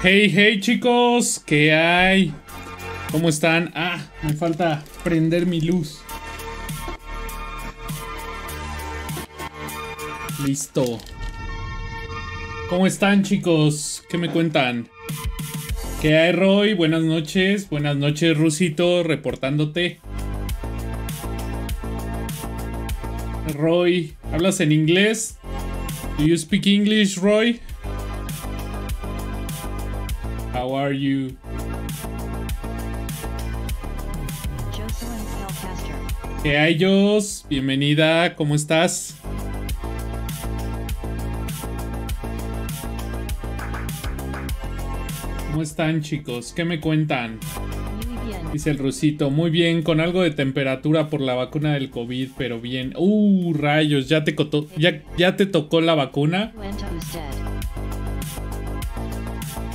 Hey, hey chicos, ¿qué hay? ¿Cómo están? Ah, me falta prender mi luz. Listo. ¿Cómo están chicos? ¿Qué me cuentan? ¿Qué hay Roy? Buenas noches. Buenas noches Rusito, reportándote. Roy, ¿hablas en inglés? Do you speak English, Roy? ¿Qué hay, Jos? Bienvenida, ¿cómo estás? ¿Cómo están, chicos? ¿Qué me cuentan? Dice el rusito, muy bien, con algo de temperatura por la vacuna del COVID, pero bien. Uh, rayos, ¿ya te, coto- ya, ya te tocó la vacuna?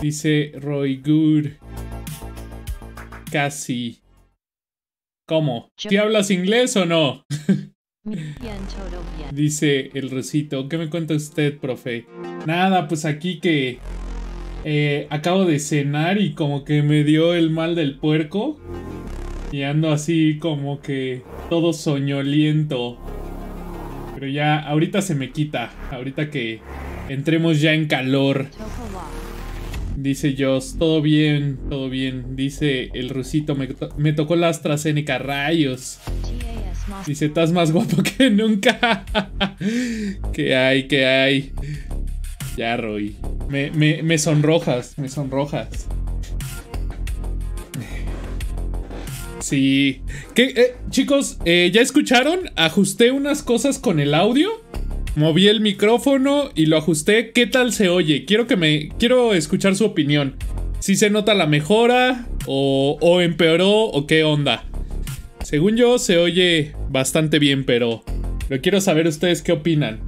Dice Roy Good. Casi. ¿Cómo? ¿Sí hablas inglés o no? Dice el Rosito. ¿Qué me cuenta usted, profe? Nada, pues aquí que eh, acabo de cenar y como que me dio el mal del puerco. Y ando así como que todo soñoliento. Pero ya, ahorita se me quita. Ahorita que entremos ya en calor. Dice Joss, todo bien, todo bien. Dice el rusito, me, me tocó la AstraZeneca, rayos. Dice, estás más guapo que nunca. ¿Qué hay? ¿Qué hay? Ya, Roy. Me, me, me sonrojas, me sonrojas. Sí. ¿Qué, eh, chicos, eh, ¿ya escucharon? Ajusté unas cosas con el audio. Moví el micrófono y lo ajusté. ¿Qué tal se oye? Quiero que me. Quiero escuchar su opinión. Si se nota la mejora. O, empeoró. O qué onda. Según yo, se oye bastante bien, pero. Pero quiero saber ustedes qué opinan.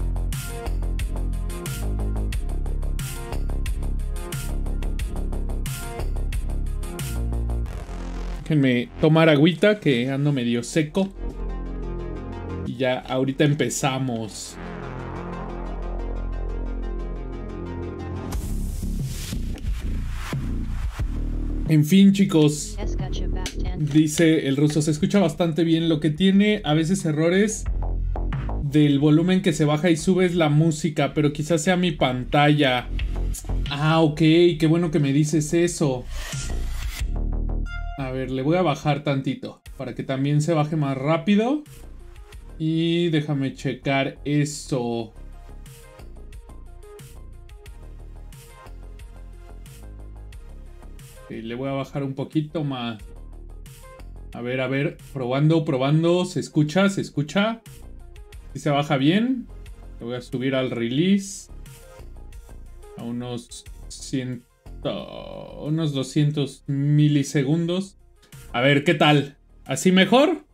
Déjenme tomar agüita que ando medio seco. Y ya ahorita empezamos. En fin, chicos. Dice el ruso, se escucha bastante bien. Lo que tiene a veces errores del volumen que se baja y sube es la música, pero quizás sea mi pantalla. Ah, ok, qué bueno que me dices eso. A ver, le voy a bajar tantito para que también se baje más rápido. Y déjame checar eso. Ok, le voy a bajar un poquito más. A ver, a ver, probando, probando. ¿Se escucha? ¿Se escucha? Si se baja bien. Le voy a subir al release. A unos 100, unos 200 milisegundos. A ver, ¿qué tal? ¿Así mejor?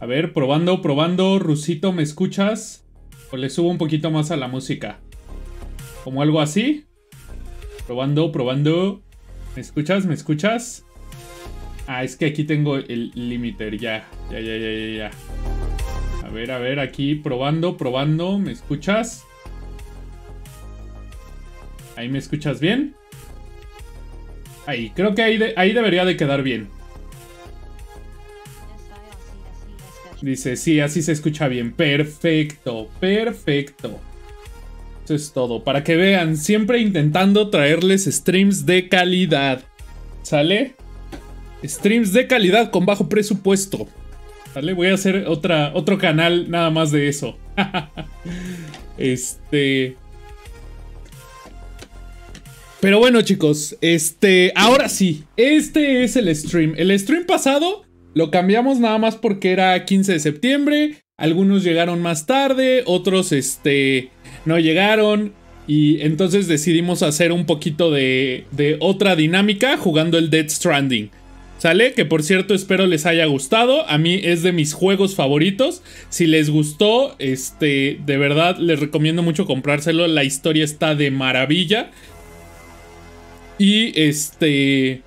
A ver, probando, probando. Rusito, ¿me escuchas? O le subo un poquito más a la música. ¿Como algo así? Probando, probando. ¿Me escuchas? ¿Me escuchas? Ah, es que aquí tengo el limiter, ya. Ya, ya, ya, ya, ya. A ver, a ver, aquí probando, probando. ¿Me escuchas? ¿Ahí me escuchas bien? Ahí, creo que ahí, de- ahí debería de quedar bien. Dice, sí, así se escucha bien. Perfecto, perfecto. Eso es todo. Para que vean, siempre intentando traerles streams de calidad. ¿Sale? Streams de calidad con bajo presupuesto. ¿Sale? Voy a hacer otra, otro canal nada más de eso. este... Pero bueno, chicos, este, ahora sí, este es el stream. El stream pasado lo cambiamos nada más porque era 15 de septiembre. Algunos llegaron más tarde, otros, este, no llegaron. Y entonces decidimos hacer un poquito de, de otra dinámica jugando el Dead Stranding. ¿Sale? Que por cierto espero les haya gustado. A mí es de mis juegos favoritos. Si les gustó, este, de verdad les recomiendo mucho comprárselo. La historia está de maravilla. Y este...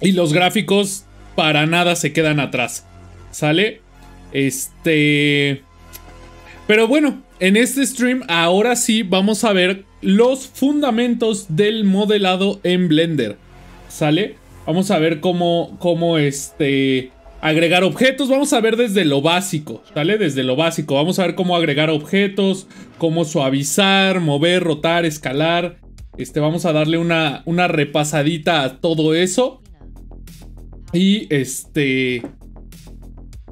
Y los gráficos para nada se quedan atrás. ¿Sale? Este... Pero bueno, en este stream ahora sí vamos a ver los fundamentos del modelado en Blender. ¿Sale? Vamos a ver cómo, cómo este... Agregar objetos, vamos a ver desde lo básico, ¿sale? Desde lo básico, vamos a ver cómo agregar objetos, cómo suavizar, mover, rotar, escalar, este, vamos a darle una, una repasadita a todo eso. Y este.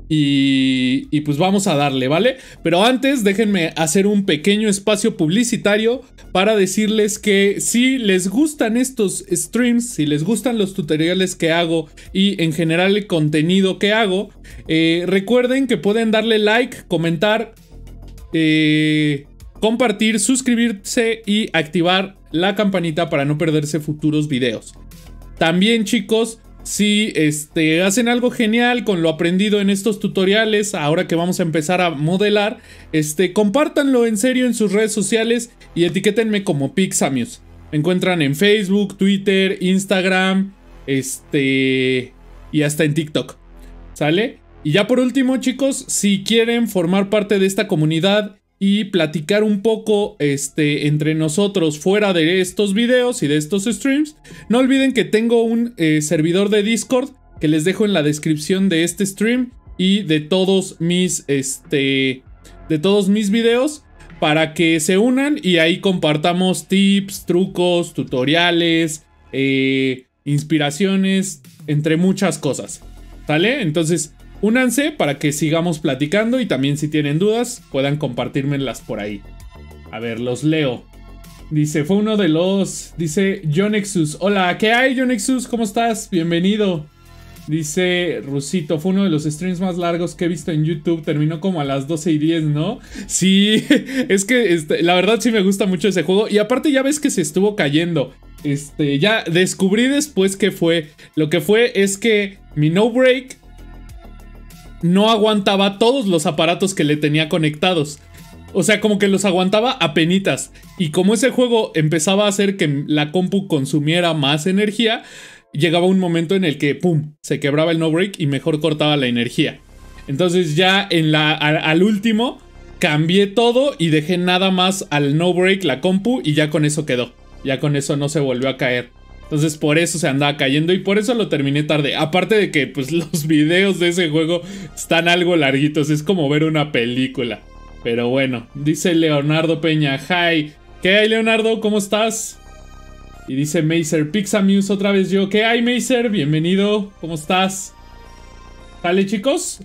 Y, y, pues vamos a darle, ¿vale? Pero antes déjenme hacer un pequeño espacio publicitario para decirles que si les gustan estos streams, si les gustan los tutoriales que hago y en general el contenido que hago, eh, recuerden que pueden darle like, comentar, eh, compartir, suscribirse y activar la campanita para no perderse futuros videos. También chicos, si este, hacen algo genial con lo aprendido en estos tutoriales, ahora que vamos a empezar a modelar, este, compártanlo en serio en sus redes sociales y etiquétenme como Pixamius. Me encuentran en Facebook, Twitter, Instagram, este, y hasta en TikTok. ¿Sale? Y ya por último chicos, si quieren formar parte de esta comunidad y platicar un poco este, entre nosotros fuera de estos videos y de estos streams. No olviden que tengo un eh, servidor de Discord que les dejo en la descripción de este stream y de todos mis este de todos mis videos para que se unan y ahí compartamos tips, trucos, tutoriales, eh, inspiraciones, entre muchas cosas. ¿Sale? Entonces, Únanse para que sigamos platicando y también si tienen dudas puedan compartírmelas por ahí. A ver, los leo. Dice, fue uno de los... Dice Jonexus. Hola, ¿qué hay Jonexus? ¿Cómo estás? Bienvenido. Dice Rusito, fue uno de los streams más largos que he visto en YouTube. Terminó como a las 12 y 10, ¿no? Sí, es que este, la verdad sí me gusta mucho ese juego. Y aparte ya ves que se estuvo cayendo. Este, ya descubrí después que fue. Lo que fue es que mi no break no aguantaba todos los aparatos que le tenía conectados. O sea, como que los aguantaba a penitas. Y como ese juego empezaba a hacer que la compu consumiera más energía, llegaba un momento en el que, ¡pum!, se quebraba el no break y mejor cortaba la energía. Entonces ya en la, al, al último cambié todo y dejé nada más al no break la compu y ya con eso quedó. Ya con eso no se volvió a caer. Entonces por eso se andaba cayendo y por eso lo terminé tarde. Aparte de que pues los videos de ese juego están algo larguitos, es como ver una película. Pero bueno, dice Leonardo Peña, hi. ¿Qué hay Leonardo? ¿Cómo estás? Y dice Mazer, Pixamuse otra vez yo. ¿Qué hay Mazer? Bienvenido, ¿cómo estás? ¿Sale chicos?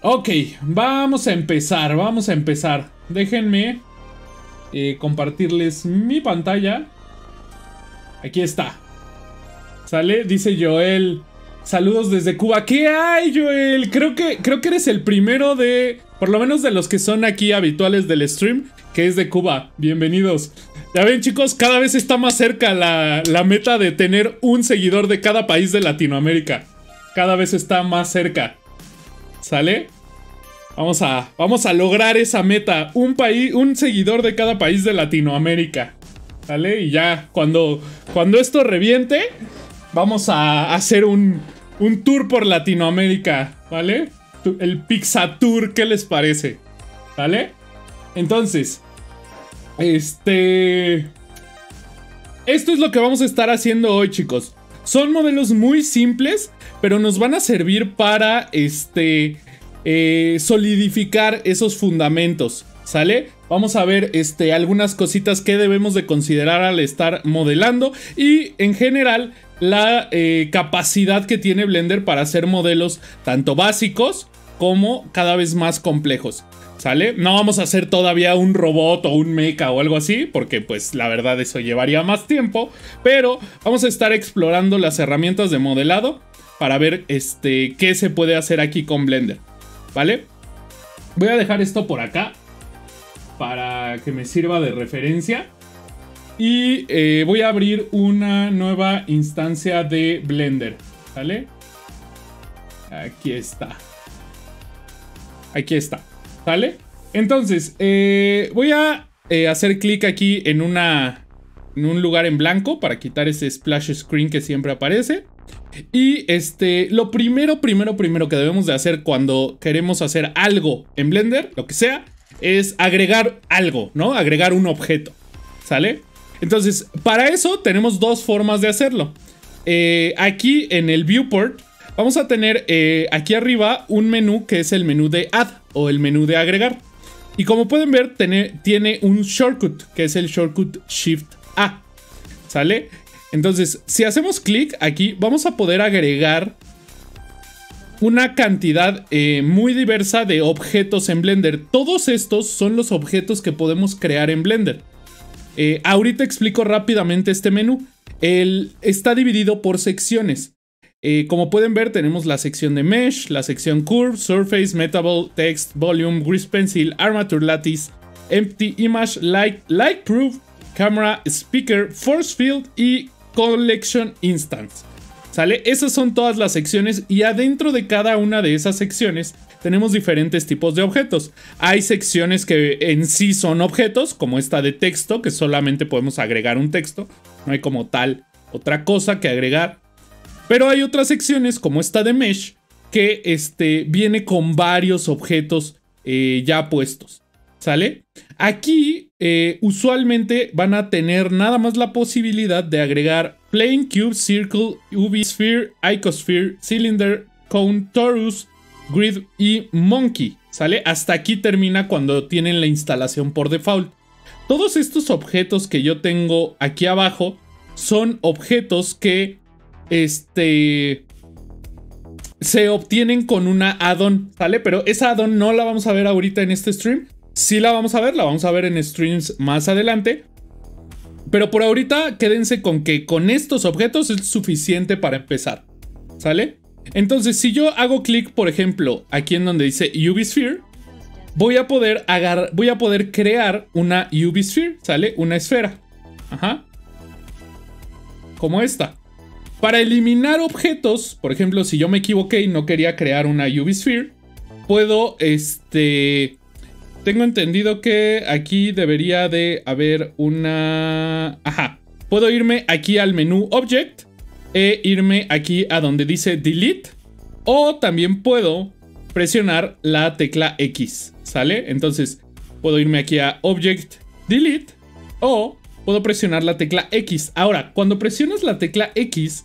Ok, vamos a empezar, vamos a empezar. Déjenme eh, compartirles mi pantalla. Aquí está. ¿Sale? Dice Joel. Saludos desde Cuba. ¿Qué hay, Joel? Creo que, creo que eres el primero de. Por lo menos de los que son aquí habituales del stream. Que es de Cuba. Bienvenidos. Ya ven, chicos, cada vez está más cerca la, la meta de tener un seguidor de cada país de Latinoamérica. Cada vez está más cerca. ¿Sale? Vamos a, vamos a lograr esa meta. Un, país, un seguidor de cada país de Latinoamérica. ¿Vale? Y ya, cuando, cuando esto reviente, vamos a hacer un, un tour por Latinoamérica, ¿vale? El Pixatour, ¿qué les parece? ¿Vale? Entonces, este... esto es lo que vamos a estar haciendo hoy, chicos. Son modelos muy simples, pero nos van a servir para este eh, solidificar esos fundamentos. ¿Sale? Vamos a ver este, algunas cositas que debemos de considerar al estar modelando y en general la eh, capacidad que tiene Blender para hacer modelos tanto básicos como cada vez más complejos. ¿Sale? No vamos a hacer todavía un robot o un mecha o algo así, porque pues la verdad eso llevaría más tiempo, pero vamos a estar explorando las herramientas de modelado para ver este, qué se puede hacer aquí con Blender. ¿Vale? Voy a dejar esto por acá para que me sirva de referencia. Y eh, voy a abrir una nueva instancia de Blender. ¿Vale? Aquí está. Aquí está. ¿Sale? Entonces, eh, voy a eh, hacer clic aquí en, una, en un lugar en blanco para quitar ese splash screen que siempre aparece. Y este, lo primero, primero, primero que debemos de hacer cuando queremos hacer algo en Blender, lo que sea, es agregar algo, ¿no? Agregar un objeto, ¿sale? Entonces, para eso tenemos dos formas de hacerlo. Eh, aquí en el viewport vamos a tener eh, aquí arriba un menú que es el menú de add o el menú de agregar. Y como pueden ver, tiene, tiene un shortcut que es el shortcut Shift A. ¿Sale? Entonces, si hacemos clic aquí, vamos a poder agregar una cantidad eh, muy diversa de objetos en Blender. Todos estos son los objetos que podemos crear en Blender. Eh, ahorita explico rápidamente este menú. El, está dividido por secciones. Eh, como pueden ver, tenemos la sección de Mesh, la sección Curve, Surface, Metable, Text, Volume, Grease Pencil, Armature Lattice, Empty Image, Light, Light Proof, Camera, Speaker, Force Field y Collection Instance. ¿Sale? Esas son todas las secciones y adentro de cada una de esas secciones tenemos diferentes tipos de objetos. Hay secciones que en sí son objetos, como esta de texto, que solamente podemos agregar un texto. No hay como tal otra cosa que agregar. Pero hay otras secciones, como esta de Mesh, que este, viene con varios objetos eh, ya puestos. ¿Sale? Aquí eh, usualmente van a tener nada más la posibilidad de agregar plane, cube, circle, UV sphere, icosphere, cylinder, cone, torus, grid y monkey. ¿Sale? Hasta aquí termina cuando tienen la instalación por default. Todos estos objetos que yo tengo aquí abajo son objetos que este se obtienen con una add-on, ¿sale? Pero esa add-on no la vamos a ver ahorita en este stream, Sí la vamos a ver, la vamos a ver en streams más adelante. Pero por ahorita quédense con que con estos objetos es suficiente para empezar. ¿Sale? Entonces, si yo hago clic, por ejemplo, aquí en donde dice UV Sphere, voy a poder agarrar, voy a poder crear una UV Sphere, ¿sale? Una esfera. Ajá. Como esta. Para eliminar objetos, por ejemplo, si yo me equivoqué y no quería crear una UV Sphere, puedo, este, tengo entendido que aquí debería de haber una... Ajá. Puedo irme aquí al menú Object e irme aquí a donde dice Delete. O también puedo presionar la tecla X. ¿Sale? Entonces puedo irme aquí a Object Delete o puedo presionar la tecla X. Ahora, cuando presionas la tecla X,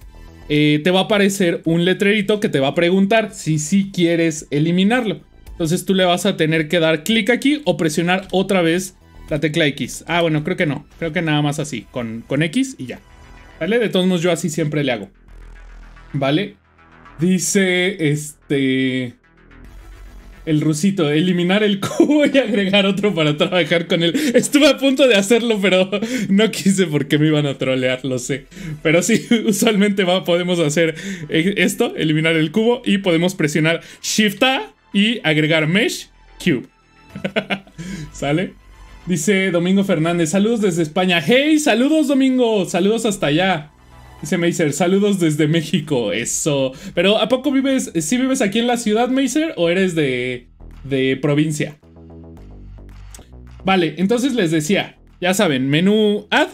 eh, te va a aparecer un letrerito que te va a preguntar si sí quieres eliminarlo. Entonces tú le vas a tener que dar clic aquí o presionar otra vez la tecla X. Ah, bueno, creo que no. Creo que nada más así, con, con X y ya. ¿Vale? De todos modos yo así siempre le hago. ¿Vale? Dice, este... El rusito, eliminar el cubo y agregar otro para trabajar con él. Estuve a punto de hacerlo, pero no quise porque me iban a trolear, lo sé. Pero sí, usualmente va, podemos hacer eh, esto, eliminar el cubo y podemos presionar Shift A y agregar Mesh Cube. ¿Sale? Dice Domingo Fernández, saludos desde España. Hey, saludos Domingo, saludos hasta allá. Dice Meiser, saludos desde México, eso. Pero ¿a poco vives, si vives aquí en la ciudad, Meiser, o eres de, de provincia? Vale, entonces les decía, ya saben, menú add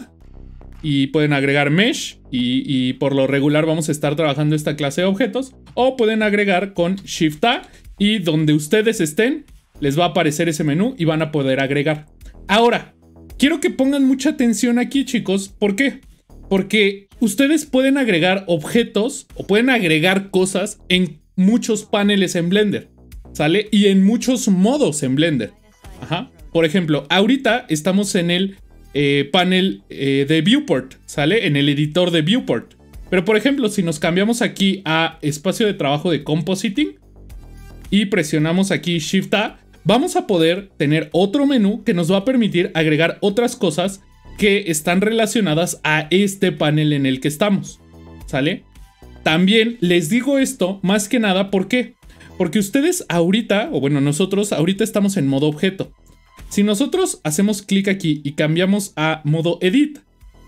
y pueden agregar mesh y, y, por lo regular vamos a estar trabajando esta clase de objetos o pueden agregar con shift A y donde ustedes estén, les va a aparecer ese menú y van a poder agregar. Ahora, quiero que pongan mucha atención aquí, chicos. ¿Por qué? Porque ustedes pueden agregar objetos o pueden agregar cosas en muchos paneles en Blender, ¿sale? Y en muchos modos en Blender. Ajá. Por ejemplo, ahorita estamos en el eh, panel eh, de viewport, ¿sale? En el editor de viewport. Pero por ejemplo, si nos cambiamos aquí a espacio de trabajo de compositing y presionamos aquí Shift A, vamos a poder tener otro menú que nos va a permitir agregar otras cosas que están relacionadas a este panel en el que estamos. ¿Sale? También les digo esto más que nada, ¿por qué? Porque ustedes ahorita, o bueno, nosotros ahorita estamos en modo objeto. Si nosotros hacemos clic aquí y cambiamos a modo edit,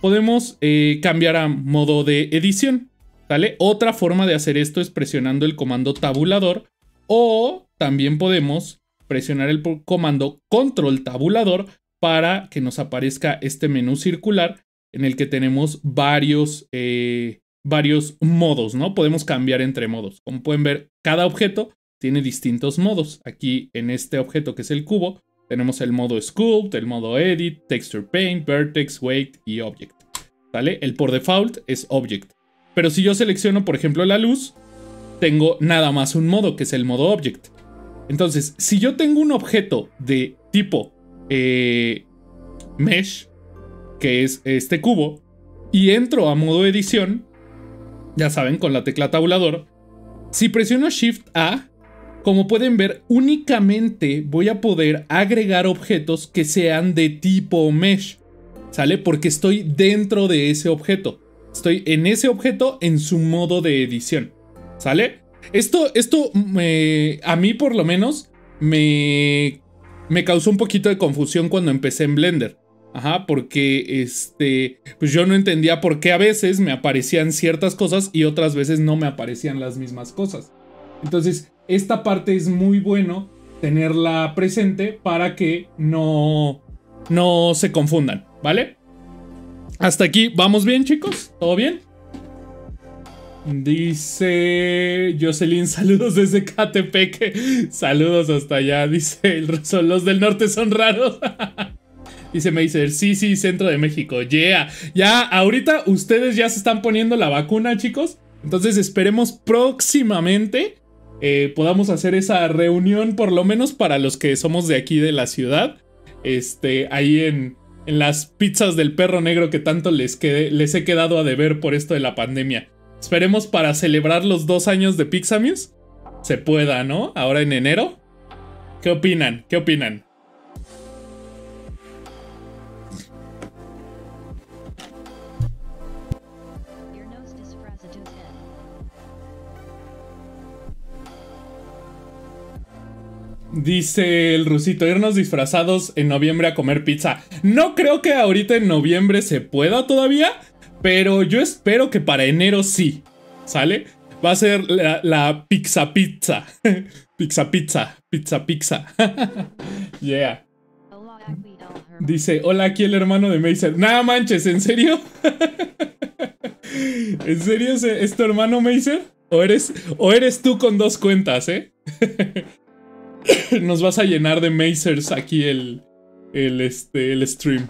podemos eh, cambiar a modo de edición. ¿Sale? Otra forma de hacer esto es presionando el comando tabulador o también podemos presionar el comando control tabulador para que nos aparezca este menú circular en el que tenemos varios, eh, varios modos, ¿no? Podemos cambiar entre modos. Como pueden ver, cada objeto tiene distintos modos. Aquí en este objeto que es el cubo, tenemos el modo Sculpt, el modo Edit, Texture Paint, Vertex, Weight y Object. ¿Sale? El por default es Object. Pero si yo selecciono, por ejemplo, la luz, tengo nada más un modo, que es el modo Object. Entonces, si yo tengo un objeto de tipo eh, mesh, que es este cubo, y entro a modo edición, ya saben, con la tecla tabulador, si presiono Shift A, como pueden ver, únicamente voy a poder agregar objetos que sean de tipo mesh, ¿sale? Porque estoy dentro de ese objeto. Estoy en ese objeto en su modo de edición, ¿sale? Esto, esto a mí por lo menos me, me causó un poquito de confusión cuando empecé en Blender. Ajá, porque este, pues yo no entendía por qué a veces me aparecían ciertas cosas y otras veces no me aparecían las mismas cosas. Entonces, esta parte es muy bueno tenerla presente para que no, no se confundan, ¿vale? Hasta aquí, ¿vamos bien chicos? ¿Todo bien? Dice Jocelyn, saludos desde Catepec. Saludos hasta allá. Dice, el, los del norte son raros. Dice Meiser, sí, sí, centro de México. Yeah. Ya, ahorita ustedes ya se están poniendo la vacuna, chicos. Entonces esperemos próximamente eh, podamos hacer esa reunión, por lo menos para los que somos de aquí de la ciudad. Este, ahí en, en las pizzas del perro negro que tanto les, les he quedado a deber por esto de la pandemia. Esperemos para celebrar los dos años de Pixamius. Se pueda, ¿no? Ahora en enero. ¿Qué opinan? ¿Qué opinan? Dice el rusito, irnos disfrazados en noviembre a comer pizza. No creo que ahorita en noviembre se pueda todavía, pero yo espero que para enero sí. ¿Sale? Va a ser la, pizza pizza. pizza pizza. Pizza pizza. yeah. Dice, hola, aquí el hermano de Macer. Nada manches, ¿en serio? ¿En serio es tu hermano Macer? ¿O eres, ¿O eres tú con dos cuentas, eh? Nos vas a llenar de Macers aquí el, el, este, el stream.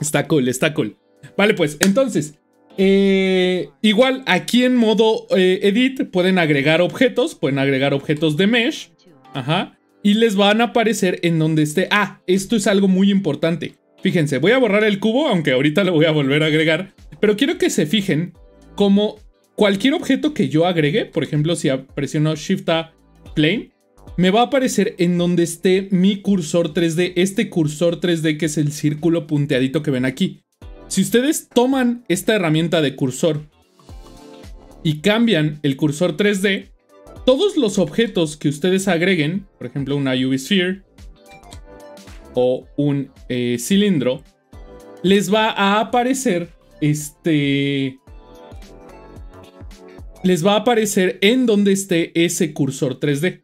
Está cool, está cool. Vale, pues entonces, eh, igual aquí en modo eh, edit pueden agregar objetos, pueden agregar objetos de mesh. Ajá. Y les van a aparecer en donde esté. Ah, esto es algo muy importante. Fíjense, voy a borrar el cubo, aunque ahorita lo voy a volver a agregar. Pero quiero que se fijen como cualquier objeto que yo agregue, por ejemplo, si presiono Shift A Plane, me va a aparecer en donde esté mi cursor 3D, este cursor 3D que es el círculo punteadito que ven aquí. Si ustedes toman esta herramienta de cursor y cambian el cursor 3D, todos los objetos que ustedes agreguen, por ejemplo una UV Sphere o un eh, cilindro, les va a aparecer este... Les va a aparecer en donde esté ese cursor 3D.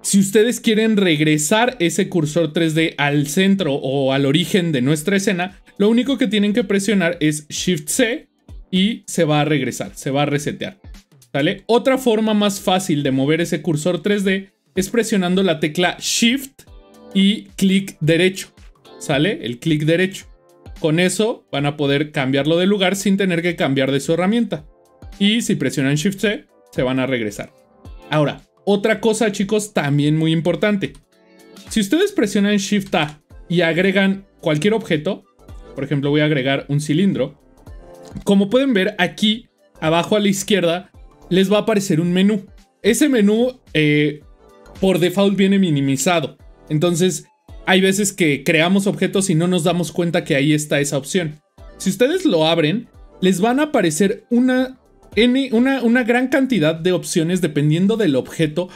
Si ustedes quieren regresar ese cursor 3D al centro o al origen de nuestra escena, lo único que tienen que presionar es Shift C y se va a regresar, se va a resetear. ¿Sale? Otra forma más fácil de mover ese cursor 3D es presionando la tecla Shift y clic derecho. ¿Sale? El clic derecho. con eso van a poder cambiarlo de lugar sin tener que cambiar de su herramienta. Y si presionan Shift C, se van a regresar. Ahora, otra cosa chicos también muy importante. Si ustedes presionan Shift A y agregan cualquier objeto, por ejemplo voy a agregar un cilindro, como pueden ver aquí abajo a la izquierda les va a aparecer un menú. Ese menú eh, por default viene minimizado. Entonces hay veces que creamos objetos y no nos damos cuenta que ahí está esa opción. Si ustedes lo abren, les van a aparecer una, una, una gran cantidad de opciones dependiendo del objeto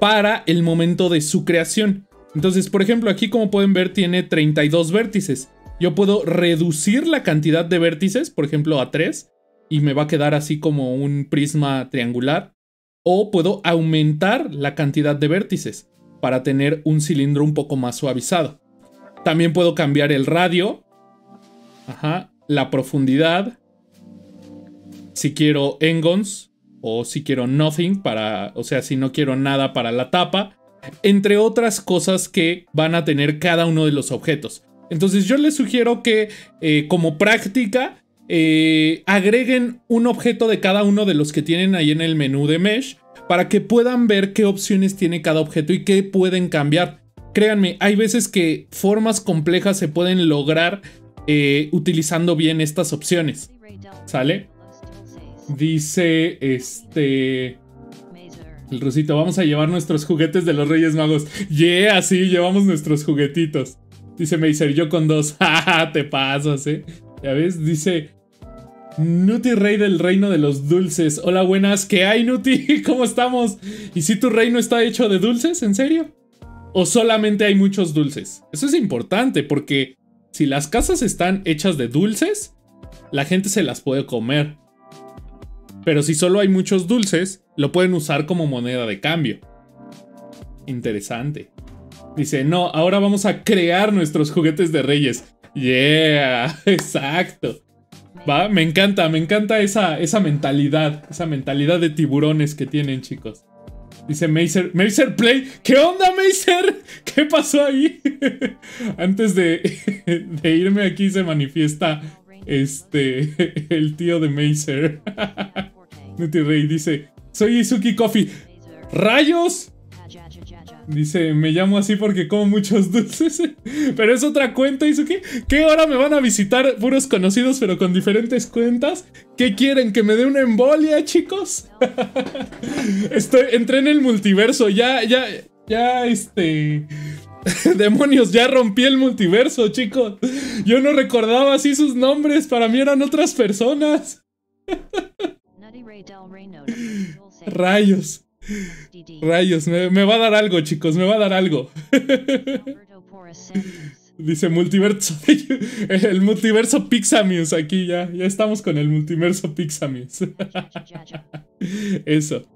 para el momento de su creación. Entonces, por ejemplo, aquí como pueden ver tiene 32 vértices. Yo puedo reducir la cantidad de vértices, por ejemplo, a 3, y me va a quedar así como un prisma triangular. O puedo aumentar la cantidad de vértices para tener un cilindro un poco más suavizado. También puedo cambiar el radio, ajá, la profundidad, si quiero engons o si quiero nothing para, o sea, si no quiero nada para la tapa, entre otras cosas que van a tener cada uno de los objetos. Entonces yo les sugiero que eh, como práctica eh, agreguen un objeto de cada uno de los que tienen ahí en el menú de Mesh para que puedan ver qué opciones tiene cada objeto y qué pueden cambiar. Créanme, hay veces que formas complejas se pueden lograr eh, utilizando bien estas opciones. ¿Sale? Dice este... El Rosito, vamos a llevar nuestros juguetes de los Reyes Magos. Yeah, sí, llevamos nuestros juguetitos. Dice Mazer, yo con dos. te pasas, eh. Ya ves, dice Nuti Rey del Reino de los Dulces. Hola, buenas. ¿Qué hay, Nuti? ¿Cómo estamos? ¿Y si tu reino está hecho de dulces? ¿En serio? ¿O solamente hay muchos dulces? Eso es importante porque si las casas están hechas de dulces, la gente se las puede comer. Pero si solo hay muchos dulces, lo pueden usar como moneda de cambio. Interesante. Dice, no, ahora vamos a crear nuestros juguetes de reyes. Yeah, exacto. Va, me encanta, me encanta esa, esa mentalidad, esa mentalidad de tiburones que tienen, chicos. Dice Mazer, Mazer Play, ¿qué onda, Mazer? ¿Qué pasó ahí? Antes de, irme aquí se manifiesta este, el tío de Mazer. Nuti Rey dice, soy Izuki Coffee. ¡Rayos! Dice, me llamo así porque como muchos dulces. Pero es otra cuenta, Izuki. ¿Qué hora me van a visitar puros conocidos pero con diferentes cuentas? ¿Qué quieren? ¿Que me dé una embolia, chicos? Estoy, entré en el multiverso. Ya, ya, ya, este... Demonios, ya rompí el multiverso, chicos. Yo no recordaba así sus nombres. Para mí eran otras personas. Rayos. Rayos, me, va a dar algo, chicos, me va a dar algo. Dice multiverso. El multiverso Pixamius aquí ya. Ya estamos con el multiverso Pixamius. Eso.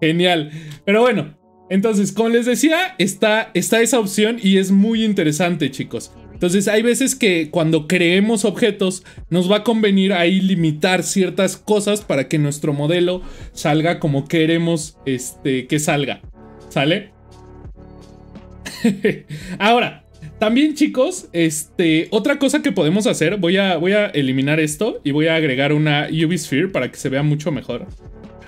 Genial. Pero bueno, entonces, como les decía, está, está esa opción y es muy interesante, chicos. Entonces hay veces que cuando creemos objetos nos va a convenir ahí limitar ciertas cosas para que nuestro modelo salga como queremos este, que salga. ¿Sale? Ahora, también chicos, este, otra cosa que podemos hacer, voy a, voy a eliminar esto y voy a agregar una UV Sphere para que se vea mucho mejor.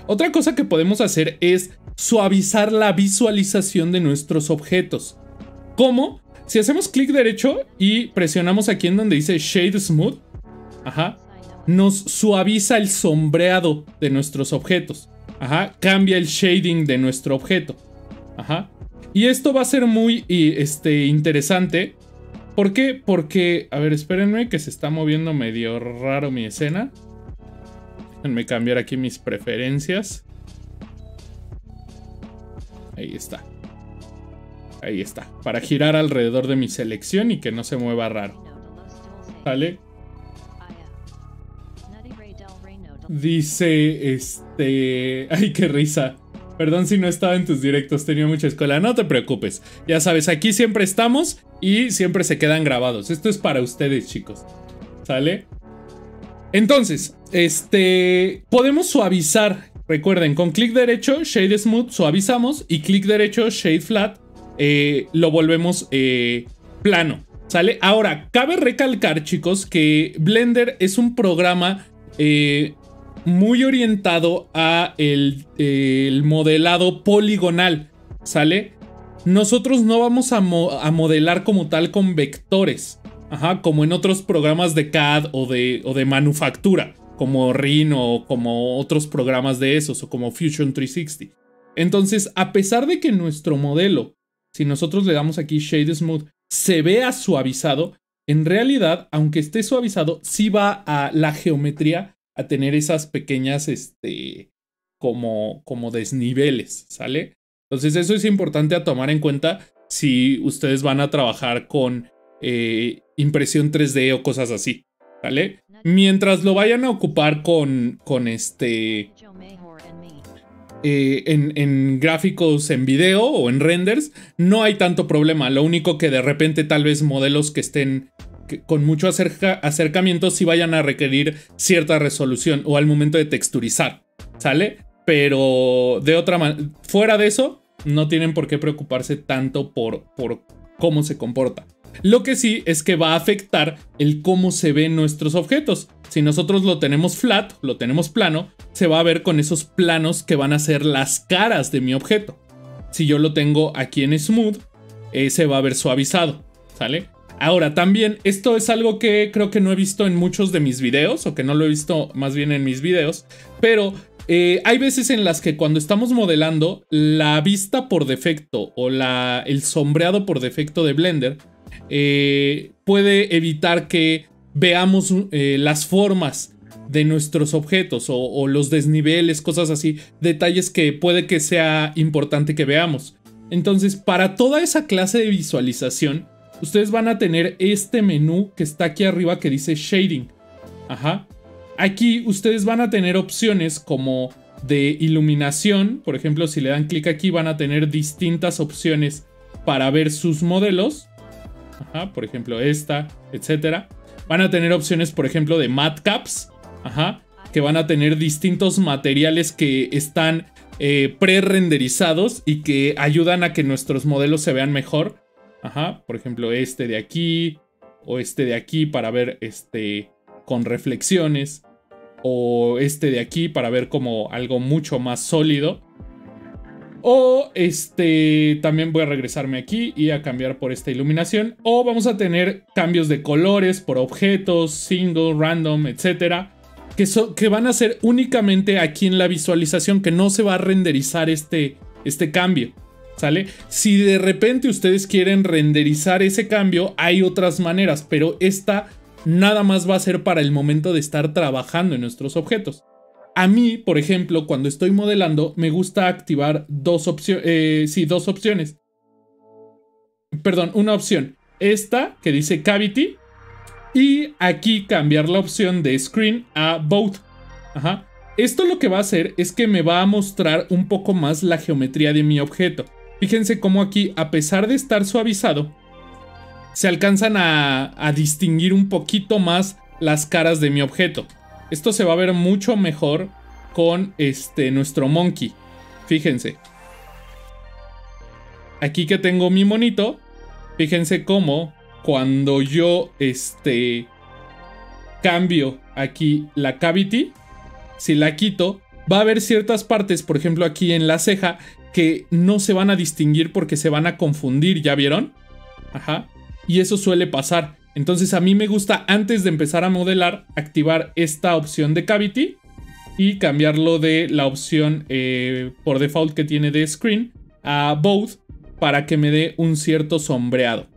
Otra cosa que podemos hacer es suavizar la visualización de nuestros objetos. ¿Cómo? Si hacemos clic derecho y presionamos aquí en donde dice Shade Smooth, ajá, nos suaviza el sombreado de nuestros objetos. Ajá, cambia el shading de nuestro objeto. Ajá. Y esto va a ser muy este, interesante. ¿Por qué? Porque, a ver, espérenme que se está moviendo medio raro mi escena. Déjenme cambiar aquí mis preferencias. Ahí está. Ahí está. Para girar alrededor de mi selección y que no se mueva raro. ¿Vale? Dice, este... Ay, qué risa. Perdón si no estaba en tus directos, tenía mucha escuela. No te preocupes. Ya sabes, aquí siempre estamos y siempre se quedan grabados. Esto es para ustedes, chicos. ¿Sale? Entonces, este... Podemos suavizar. Recuerden, con clic derecho, Shade Smooth, suavizamos. Y clic derecho, Shade Flat, eh, lo volvemos eh, plano. ¿Sale? Ahora, cabe recalcar, chicos, que Blender es un programa eh, muy orientado a el, el, modelado poligonal, ¿sale? Nosotros no vamos a, mo a, modelar como tal con vectores, ajá, como en otros programas de CAD o de, o de manufactura, como Rhino o como otros programas de esos, o como Fusion 360. Entonces, a pesar de que nuestro modelo, si nosotros le damos aquí Shade Smooth, se vea suavizado, en realidad, aunque esté suavizado, sí va a la geometría a tener esas pequeñas, este, como, como desniveles, ¿sale? Entonces eso es importante a tomar en cuenta si ustedes van a trabajar con eh, impresión 3D o cosas así, ¿vale? Mientras lo vayan a ocupar con, con este... Eh, en, gráficos en video o en renders, no hay tanto problema. Lo único que de repente tal vez modelos que estén con mucho acerca, acercamiento sí vayan a requerir cierta resolución o al momento de texturizar, ¿sale? Pero de otra manera, fuera de eso, no tienen por qué preocuparse tanto por, por cómo se comporta. Lo que sí es que va a afectar el cómo se ven nuestros objetos. Si nosotros lo tenemos flat, lo tenemos plano, se va a ver con esos planos que van a ser las caras de mi objeto. Si yo lo tengo aquí en smooth, eh, se va a ver suavizado, ¿sale? Ahora, también esto es algo que creo que no he visto en muchos de mis videos, o que no lo he visto más bien en mis videos, pero eh, hay veces en las que cuando estamos modelando, la vista por defecto o la, el sombreado por defecto de Blender eh, puede evitar que veamos eh, las formas de nuestros objetos o, o, los desniveles, cosas así, detalles que puede que sea importante que veamos. Entonces, para toda esa clase de visualización, ustedes van a tener este menú que está aquí arriba que dice Shading. Ajá. Aquí ustedes van a tener opciones como de iluminación. Por ejemplo, si le dan clic aquí van a tener distintas opciones para ver sus modelos. Ajá, por ejemplo, esta, etc. Van a tener opciones, por ejemplo, de matcaps. Ajá, que van a tener distintos materiales que están eh, pre-renderizados y que ayudan a que nuestros modelos se vean mejor. Ajá, por ejemplo, este de aquí o este de aquí para ver este con reflexiones o este de aquí para ver como algo mucho más sólido. O este, también voy a regresarme aquí y a cambiar por esta iluminación. O vamos a tener cambios de colores por objetos, single, random, etcétera. Que, que van a ser únicamente aquí en la visualización, que no se va a renderizar este, este cambio. ¿Sale? Si de repente ustedes quieren renderizar ese cambio, hay otras maneras, pero esta nada más va a ser para el momento de estar trabajando en nuestros objetos. A mí, por ejemplo, cuando estoy modelando, me gusta activar dos opciones. Eh, sí, dos opciones. Perdón, una opción. Esta que dice Cavity. Y aquí cambiar la opción de Screen a Both. Ajá. Esto lo que va a hacer es que me va a mostrar un poco más la geometría de mi objeto. Fíjense cómo aquí, a pesar de estar suavizado, se alcanzan a, distinguir un poquito más las caras de mi objeto. Esto se va a ver mucho mejor con este, nuestro monkey. Fíjense. Aquí que tengo mi monito, fíjense cómo cuando yo este, cambio aquí la cavity, si la quito, va a haber ciertas partes, por ejemplo aquí en la ceja, que no se van a distinguir porque se van a confundir, ¿ya vieron? Ajá y eso suele pasar. Entonces a mí me gusta antes de empezar a modelar activar esta opción de cavity y cambiarlo de la opción eh, por default que tiene de screen a both para que me dé un cierto sombreado.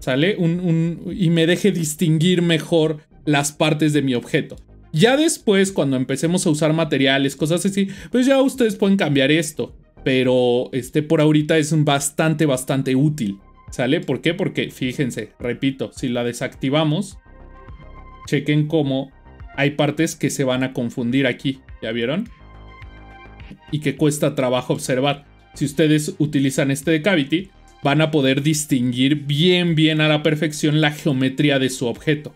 ¿Sale? y me deje distinguir mejor las partes de mi objeto. Ya después, cuando empecemos a usar materiales, cosas así, pues ya ustedes pueden cambiar esto. Pero este por ahorita es bastante, bastante útil. ¿Sale? ¿Por qué? Porque fíjense, repito, si la desactivamos, chequen cómo hay partes que se van a confundir aquí, ¿ya vieron? Y que cuesta trabajo observar. Si ustedes utilizan este de Cavity, van a poder distinguir bien, bien a la perfección la geometría de su objeto,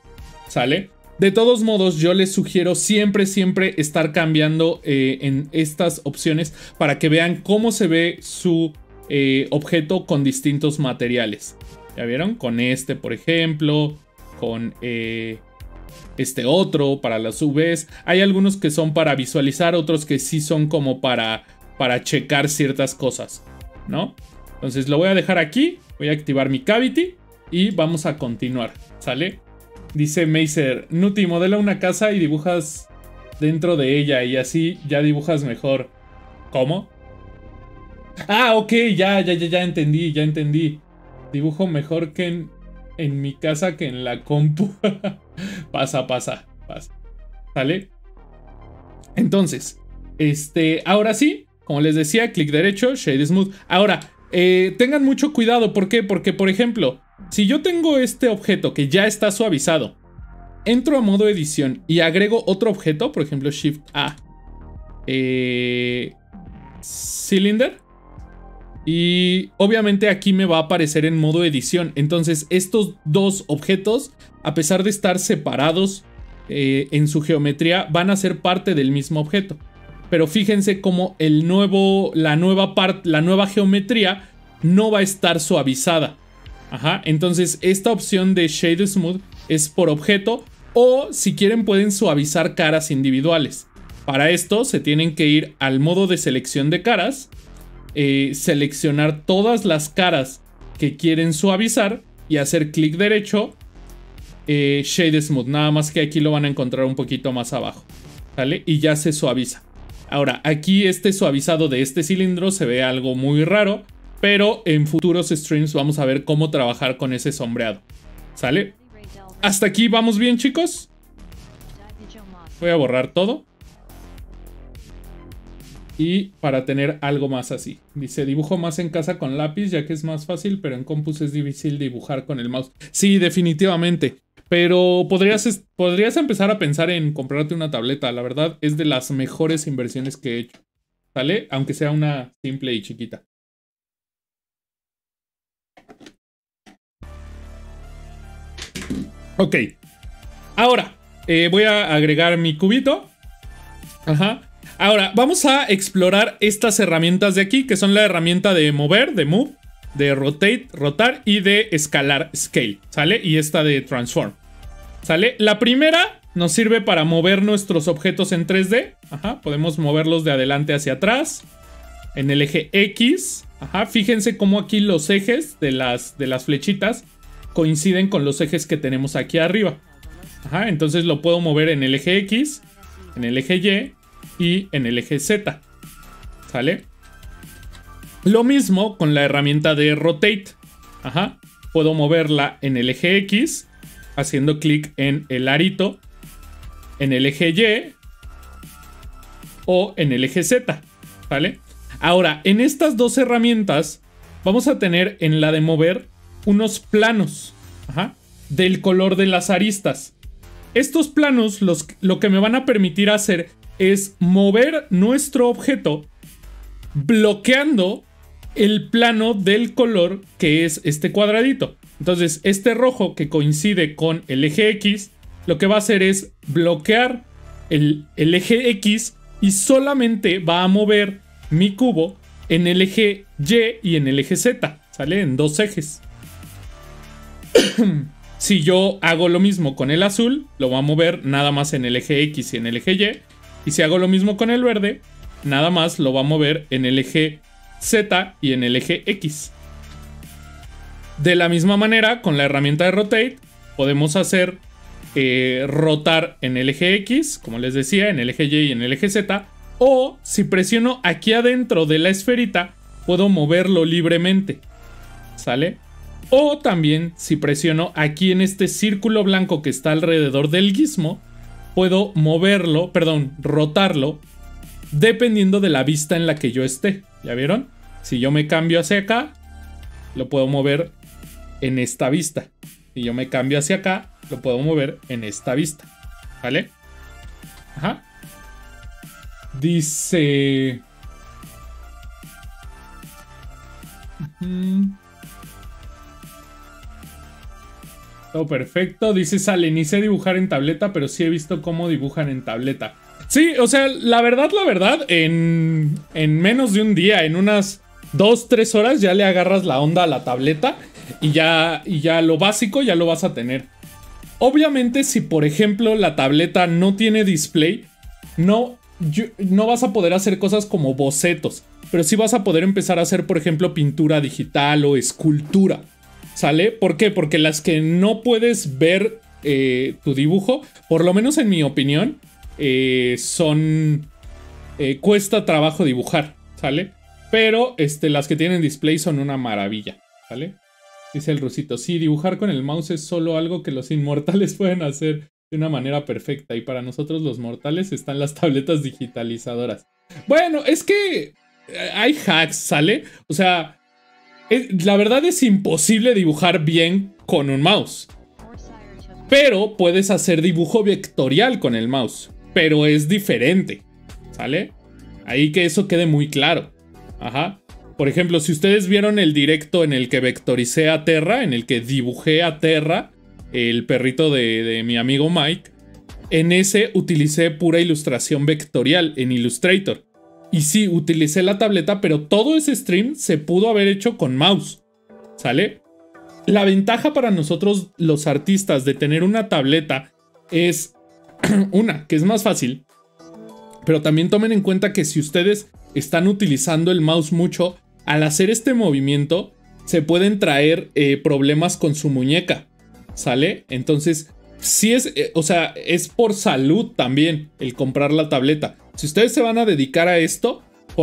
¿sale? De todos modos, yo les sugiero siempre, siempre estar cambiando eh, en estas opciones para que vean cómo se ve su eh, objeto con distintos materiales. ¿Ya vieron? Con este, por ejemplo, con eh, este otro para las UVs. Hay algunos que son para visualizar, otros que sí son como para, para checar ciertas cosas, ¿no? Entonces lo voy a dejar aquí, voy a activar mi cavity y vamos a continuar, ¿sale? Dice Mazer, Nuti, modela una casa y dibujas dentro de ella y así ya dibujas mejor. ¿Cómo? Ah, ok, ya, ya, ya, ya entendí, ya entendí. Dibujo mejor que en, mi casa que en la compu. pasa, pasa, pasa. ¿Sale? Entonces, este, ahora sí, como les decía, clic derecho, Shade Smooth. Ahora, eh, tengan mucho cuidado, ¿por qué? Porque, por ejemplo, si yo tengo este objeto que ya está suavizado, entro a modo edición y agrego otro objeto, por ejemplo, Shift A, eh, Cylinder, y obviamente aquí me va a aparecer en modo edición. Entonces estos dos objetos, a pesar de estar separados eh, en su geometría, van a ser parte del mismo objeto. Pero fíjense cómo el nuevo, la, nueva la nueva geometría no va a estar suavizada. Ajá, entonces esta opción de Shade Smooth es por objeto o si quieren pueden suavizar caras individuales. Para esto se tienen que ir al modo de selección de caras eh, seleccionar todas las caras que quieren suavizar y hacer clic derecho eh, Shade Smooth. Nada más que aquí lo van a encontrar un poquito más abajo. ¿Vale? Y ya se suaviza. Ahora, aquí este suavizado de este cilindro se ve algo muy raro. Pero en futuros streams vamos a ver cómo trabajar con ese sombreado. ¿Sale? Hasta aquí vamos bien, chicos. Voy a borrar todo y para tener algo más así. Dice, dibujo más en casa con lápiz ya que es más fácil, pero en compus es difícil dibujar con el mouse. Sí, definitivamente. Pero podrías, podrías empezar a pensar en comprarte una tableta. La verdad es de las mejores inversiones que he hecho. ¿Sale? Aunque sea una simple y chiquita. Ok. Ahora, eh, voy a agregar mi cubito. Ajá. Ahora, vamos a explorar estas herramientas de aquí, que son la herramienta de mover, de move, de rotate, rotar y de escalar, scale, ¿sale? Y esta de transform, ¿sale? La primera nos sirve para mover nuestros objetos en 3D, ajá, podemos moverlos de adelante hacia atrás, en el eje X, ajá, fíjense cómo aquí los ejes de las, de las flechitas coinciden con los ejes que tenemos aquí arriba, ajá, entonces lo puedo mover en el eje X, en el eje Y y en el eje Z. ¿Sale? Lo mismo con la herramienta de Rotate. Ajá. Puedo moverla en el eje X, haciendo clic en el arito, en el eje Y o en el eje Z. ¿Vale? Ahora, en estas dos herramientas vamos a tener en la de mover unos planos ajá, del color de las aristas. Estos planos los, lo que me van a permitir hacer es mover nuestro objeto bloqueando el plano del color que es este cuadradito. Entonces, este rojo que coincide con el eje X, lo que va a hacer es bloquear el, el eje X y solamente va a mover mi cubo en el eje Y y en el eje Z, ¿sale? En dos ejes. si yo hago lo mismo con el azul, lo va a mover nada más en el eje X y en el eje Y. Y si hago lo mismo con el verde, nada más lo va a mover en el eje Z y en el eje X. De la misma manera, con la herramienta de Rotate, podemos hacer eh, rotar en el eje X, como les decía, en el eje Y y en el eje Z. O si presiono aquí adentro de la esferita, puedo moverlo libremente. ¿Sale? O también si presiono aquí en este círculo blanco que está alrededor del gizmo, puedo moverlo, perdón, rotarlo, dependiendo de la vista en la que yo esté. ¿Ya vieron? Si yo me cambio hacia acá, lo puedo mover en esta vista. Si yo me cambio hacia acá, lo puedo mover en esta vista. ¿Vale? Ajá. Dice... Todo perfecto. Dice Sale, ni sé dibujar en tableta, pero sí he visto cómo dibujan en tableta. Sí, o sea, la verdad, la verdad, en, en menos de un día, en unas 2, 3 horas ya le agarras la onda a la tableta. y ya, y ya lo básico ya lo vas a tener. Obviamente si por ejemplo la tableta no tiene display, no, no vas a poder hacer cosas como bocetos, pero sí vas a poder empezar a hacer por ejemplo pintura digital o escultura. ¿Sale? ¿Por qué? Porque las que no puedes ver eh, tu dibujo, por lo menos en mi opinión, eh, son... Eh, cuesta trabajo dibujar, ¿sale? Pero este, las que tienen display son una maravilla, ¿sale? Dice el rusito, sí, dibujar con el mouse es solo algo que los inmortales pueden hacer de una manera perfecta y para nosotros los mortales están las tabletas digitalizadoras. Bueno, es que hay hacks, ¿sale? O sea, la verdad es imposible dibujar bien con un mouse. Pero puedes hacer dibujo vectorial con el mouse. Pero es diferente. ¿Sale? Ahí que eso quede muy claro. Ajá. Por ejemplo, si ustedes vieron el directo en el que vectoricé a Terra, en el que dibujé a Terra, el perrito de, de mi amigo Mike, en ese utilicé pura ilustración vectorial en Illustrator. Y sí, utilicé la tableta, pero todo ese stream se pudo haber hecho con mouse. ¿Sale? La ventaja para nosotros los artistas de tener una tableta es una, que es más fácil, pero también tomen en cuenta que si ustedes están utilizando el mouse mucho, al hacer este movimiento se pueden traer eh, problemas con su muñeca, ¿sale? Entonces, si es, eh, o sea, es por salud también el comprar la tableta. Si ustedes se van a dedicar a esto,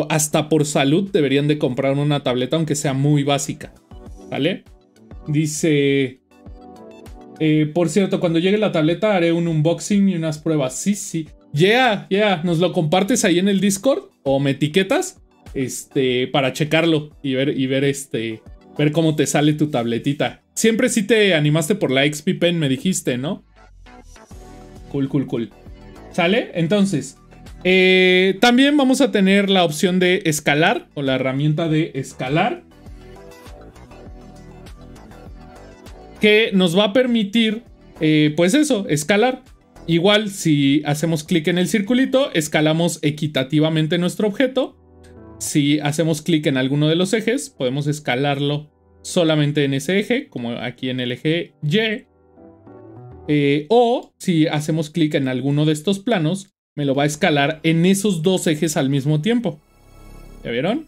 hasta por salud deberían de comprar una tableta aunque sea muy básica, ¿vale? Dice... Eh, por cierto, cuando llegue la tableta haré un unboxing y unas pruebas. Sí, sí. Yeah, yeah. ¿Nos lo compartes ahí en el Discord? ¿O me etiquetas? Este, para checarlo y ver, y ver este, ver cómo te sale tu tabletita. Siempre sí te animaste por la XP Pen, me dijiste, ¿no? Cool, cool, cool. ¿Sale? Entonces, eh, también vamos a tener la opción de escalar o la herramienta de escalar. que nos va a permitir, eh, pues eso, escalar. Igual, si hacemos clic en el circulito, escalamos equitativamente nuestro objeto. Si hacemos clic en alguno de los ejes, podemos escalarlo solamente en ese eje, como aquí en el eje Y. Eh, o si hacemos clic en alguno de estos planos, me lo va a escalar en esos dos ejes al mismo tiempo. ¿Ya vieron?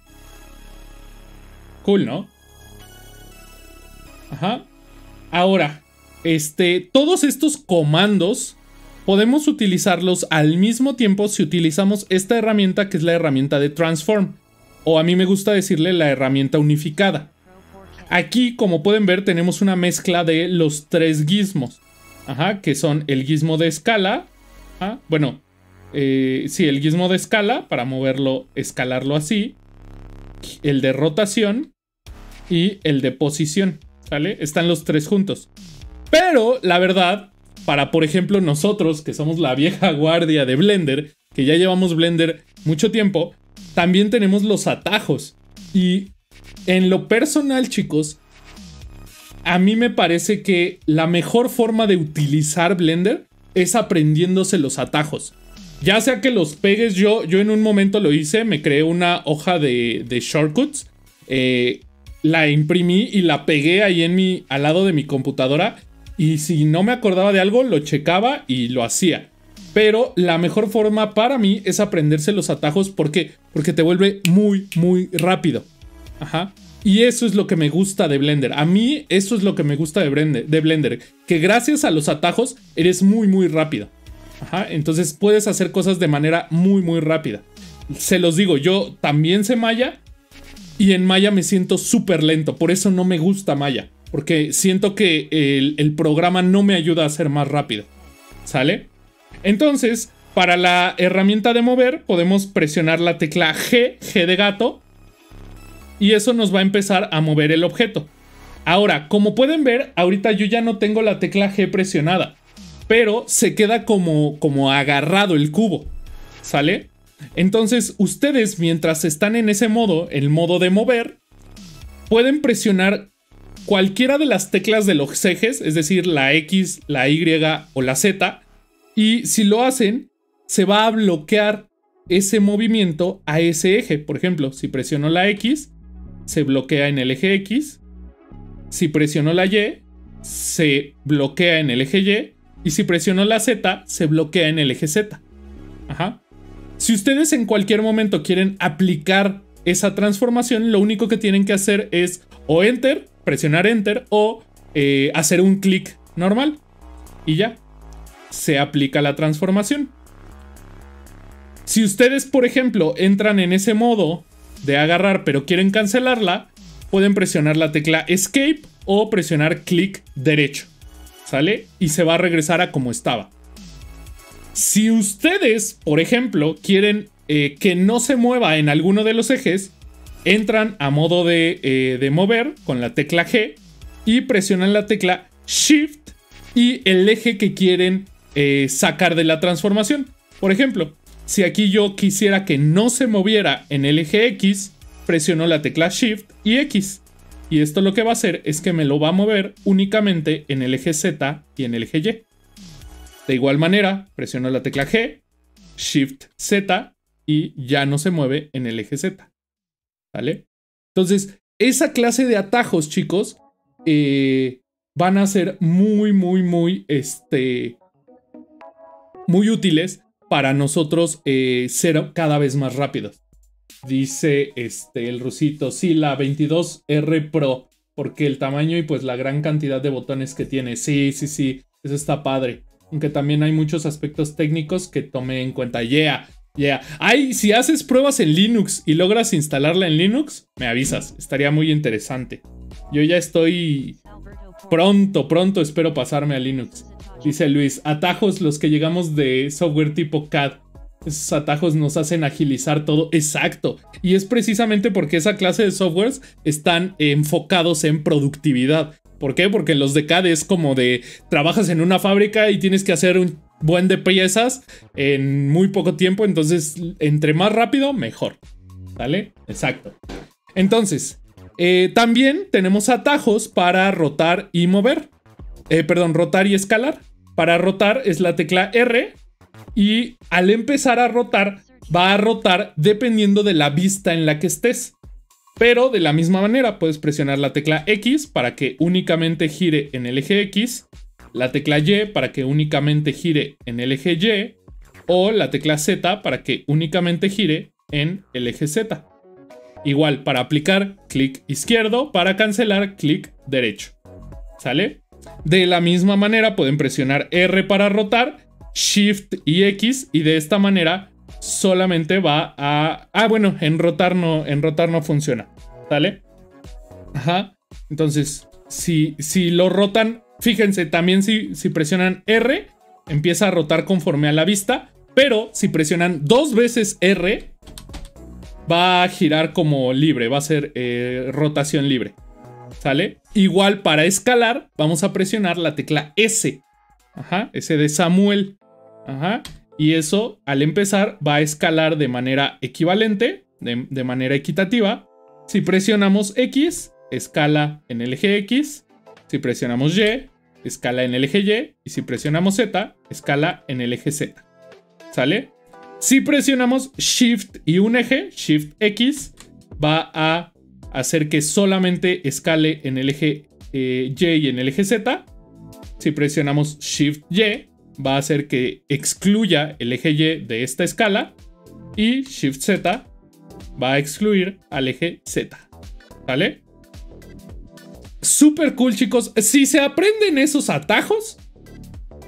Cool, ¿no? Ajá. Ahora, este, todos estos comandos podemos utilizarlos al mismo tiempo si utilizamos esta herramienta que es la herramienta de transform. O a mí me gusta decirle la herramienta unificada. Aquí, como pueden ver, tenemos una mezcla de los tres gizmos. Ajá, que son el gizmo de escala. ¿ah? Bueno, eh, sí, el gizmo de escala para moverlo, escalarlo así. El de rotación y el de posición. ¿Vale? Están los tres juntos. Pero, la verdad, para por ejemplo nosotros, que somos la vieja guardia de Blender, que ya llevamos Blender mucho tiempo, también tenemos los atajos. Y en lo personal, chicos, a mí me parece que la mejor forma de utilizar Blender es aprendiéndose los atajos. Ya sea que los pegues yo, yo en un momento lo hice, me creé una hoja de, shortcuts. Eh, la imprimí y la pegué ahí en mi, al lado de mi computadora. Y si no me acordaba de algo, lo checaba y lo hacía. Pero la mejor forma para mí es aprenderse los atajos. ¿Por qué? Porque te vuelve muy, muy rápido. Ajá. Y eso es lo que me gusta de Blender. A mí eso es lo que me gusta de Blender, de Blender. Que gracias a los atajos eres muy, muy rápido. Entonces puedes hacer cosas de manera muy, muy rápida. Se los digo, yo también sé Maya y en Maya me siento súper lento, por eso no me gusta Maya, porque siento que el, programa no me ayuda a ser más rápido. ¿Sale? Entonces, para la herramienta de mover, podemos presionar la tecla G, G de gato, y eso nos va a empezar a mover el objeto. Ahora, como pueden ver, ahorita yo ya no tengo la tecla G presionada, pero se queda como, como agarrado el cubo. ¿Sale? Entonces, ustedes mientras están en ese modo, el modo de mover, pueden presionar cualquiera de las teclas de los ejes, es decir, la X, la Y o la Z, y si lo hacen, se va a bloquear ese movimiento a ese eje. Por ejemplo, si presiono la X, se bloquea en el eje X, si presiono la Y, se bloquea en el eje Y. Y si presiono la Z, se bloquea en el eje Z. Ajá. Si ustedes en cualquier momento quieren aplicar esa transformación, lo único que tienen que hacer es o Enter, presionar Enter o eh, hacer un clic normal. Y ya, se aplica la transformación. Si ustedes, por ejemplo, entran en ese modo de agarrar pero quieren cancelarla, pueden presionar la tecla Escape o presionar clic derecho. ¿Sale? Y se va a regresar a como estaba. Si ustedes, por ejemplo, quieren eh, que no se mueva en alguno de los ejes, entran a modo de, eh, de mover con la tecla G y presionan la tecla Shift y el eje que quieren eh, sacar de la transformación. Por ejemplo, si aquí yo quisiera que no se moviera en el eje X, presiono la tecla Shift y X. Y esto lo que va a hacer es que me lo va a mover únicamente en el eje Z y en el eje Y. De igual manera, presiono la tecla G, Shift Z y ya no se mueve en el eje Z. ¿Vale? Entonces, esa clase de atajos, chicos, eh, van a ser muy, muy, muy, este, muy útiles para nosotros eh, ser cada vez más rápidos. Dice este, el rusito, sí, la 22R Pro, porque el tamaño y pues la gran cantidad de botones que tiene. Sí, sí, sí, eso está padre. Aunque también hay muchos aspectos técnicos que tomé en cuenta. Yeah, yeah. Ay, si haces pruebas en Linux y logras instalarla en Linux, me avisas. Estaría muy interesante. Yo ya estoy pronto, pronto espero pasarme a Linux. Dice Luis, atajos los que llegamos de software tipo CAD. Esos atajos nos hacen agilizar todo. Exacto. Y es precisamente porque esa clase de softwares están enfocados en productividad. ¿Por qué? Porque los de CAD es como de trabajas en una fábrica y tienes que hacer un buen de piezas en muy poco tiempo. Entonces, entre más rápido, mejor. ¿Vale? Exacto. Entonces, eh, también tenemos atajos para rotar y mover. Eh, perdón, rotar y escalar. Para rotar es la tecla R y al empezar a rotar va a rotar dependiendo de la vista en la que estés. Pero de la misma manera puedes presionar la tecla X para que únicamente gire en el eje X, la tecla Y para que únicamente gire en el eje Y o la tecla Z para que únicamente gire en el eje Z. Igual, para aplicar, clic izquierdo, para cancelar, clic derecho. ¿Sale? De la misma manera pueden presionar R para rotar, Shift y X y de esta manera solamente va a... Ah, bueno, en rotar no, en rotar no funciona. ¿Sale? Ajá. Entonces, si, si lo rotan, fíjense, también si, si presionan R, empieza a rotar conforme a la vista, pero si presionan dos veces R, va a girar como libre, va a ser eh, rotación libre. ¿Sale? Igual para escalar, vamos a presionar la tecla S. Ajá, S de Samuel. Y eso, al empezar, va a escalar de manera equivalente, de, manera equitativa. Si presionamos X, escala en el eje X. Si presionamos Y, escala en el eje Y. Y si presionamos Z, escala en el eje Z. ¿Sale? Si presionamos Shift y un eje, Shift X, va a hacer que solamente escale en el eje eh, Y y en el eje Z. Si presionamos Shift Y, va a hacer que excluya el eje Y de esta escala. Y Shift Z va a excluir al eje Z. ¿Vale? Super cool, chicos. Si se aprenden esos atajos,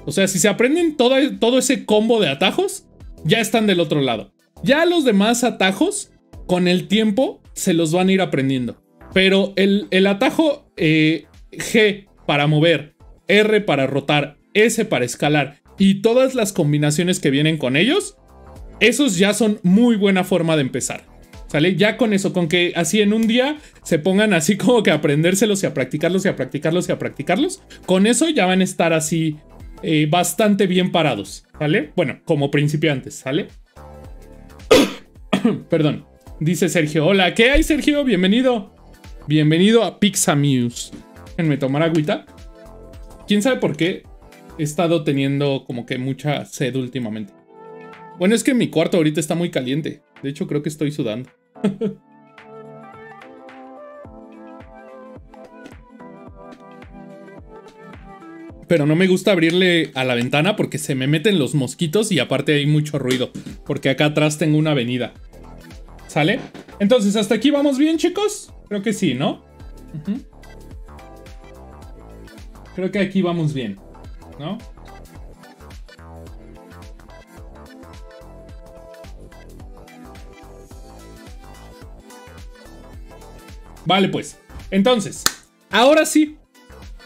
o sea, si se aprenden todo, todo ese combo de atajos, ya están del otro lado. Ya los demás atajos, con el tiempo, se los van a ir aprendiendo. Pero el, el atajo eh, G para mover, R para rotar, S para escalar y todas las combinaciones que vienen con ellos, esos ya son muy buena forma de empezar. ¿Sale? Ya con eso, con que así en un día se pongan así como que a aprendérselos y a practicarlos y a practicarlos y a practicarlos, con eso ya van a estar así eh, bastante bien parados, ¿vale? Bueno, como principiantes, ¿sale? Perdón. Dice Sergio, hola, ¿qué hay Sergio? Bienvenido. Bienvenido a Pixamuse. Déjenme tomar agüita. ¿Quién sabe por qué he estado teniendo como que mucha sed últimamente? Bueno, es que mi cuarto ahorita está muy caliente. De hecho, creo que estoy sudando. pero no me gusta abrirle a la ventana porque se me meten los mosquitos y aparte hay mucho ruido, porque acá atrás tengo una avenida. ¿Sale? Entonces, ¿hasta aquí vamos bien, chicos? Creo que sí, ¿no? Creo que aquí vamos bien, ¿no? Vale, pues. Entonces, ahora sí.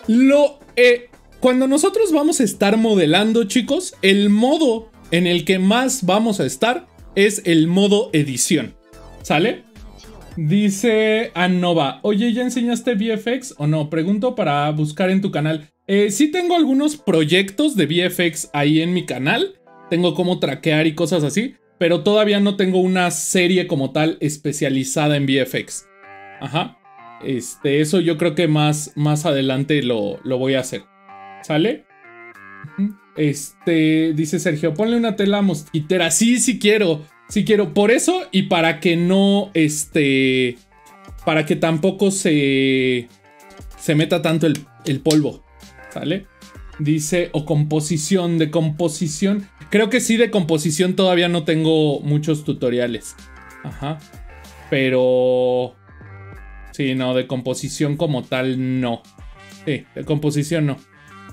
Lo. eh, cuando nosotros vamos a estar modelando, chicos, el modo en el que más vamos a estar es el modo edición. ¿Sale? Dice Annova, oye, ¿ya enseñaste VFX o no? Pregunto para buscar en tu canal. Eh, sí tengo algunos proyectos de VFX ahí en mi canal. Tengo cómo traquear y cosas así. Pero todavía no tengo una serie como tal especializada en VFX. Ajá. Este, eso yo creo que más, más adelante lo, lo voy a hacer. ¿Sale? Este, dice Sergio, ponle una tela mosquitera. Sí, sí quiero. Sí quiero. Por eso y para que no, este, para que tampoco se, se meta tanto el, el polvo. Dice, o composición, de composición. Creo que sí, de composición todavía no tengo muchos tutoriales. Ajá. Pero... Sí, no, de composición como tal, no. Sí, de composición no.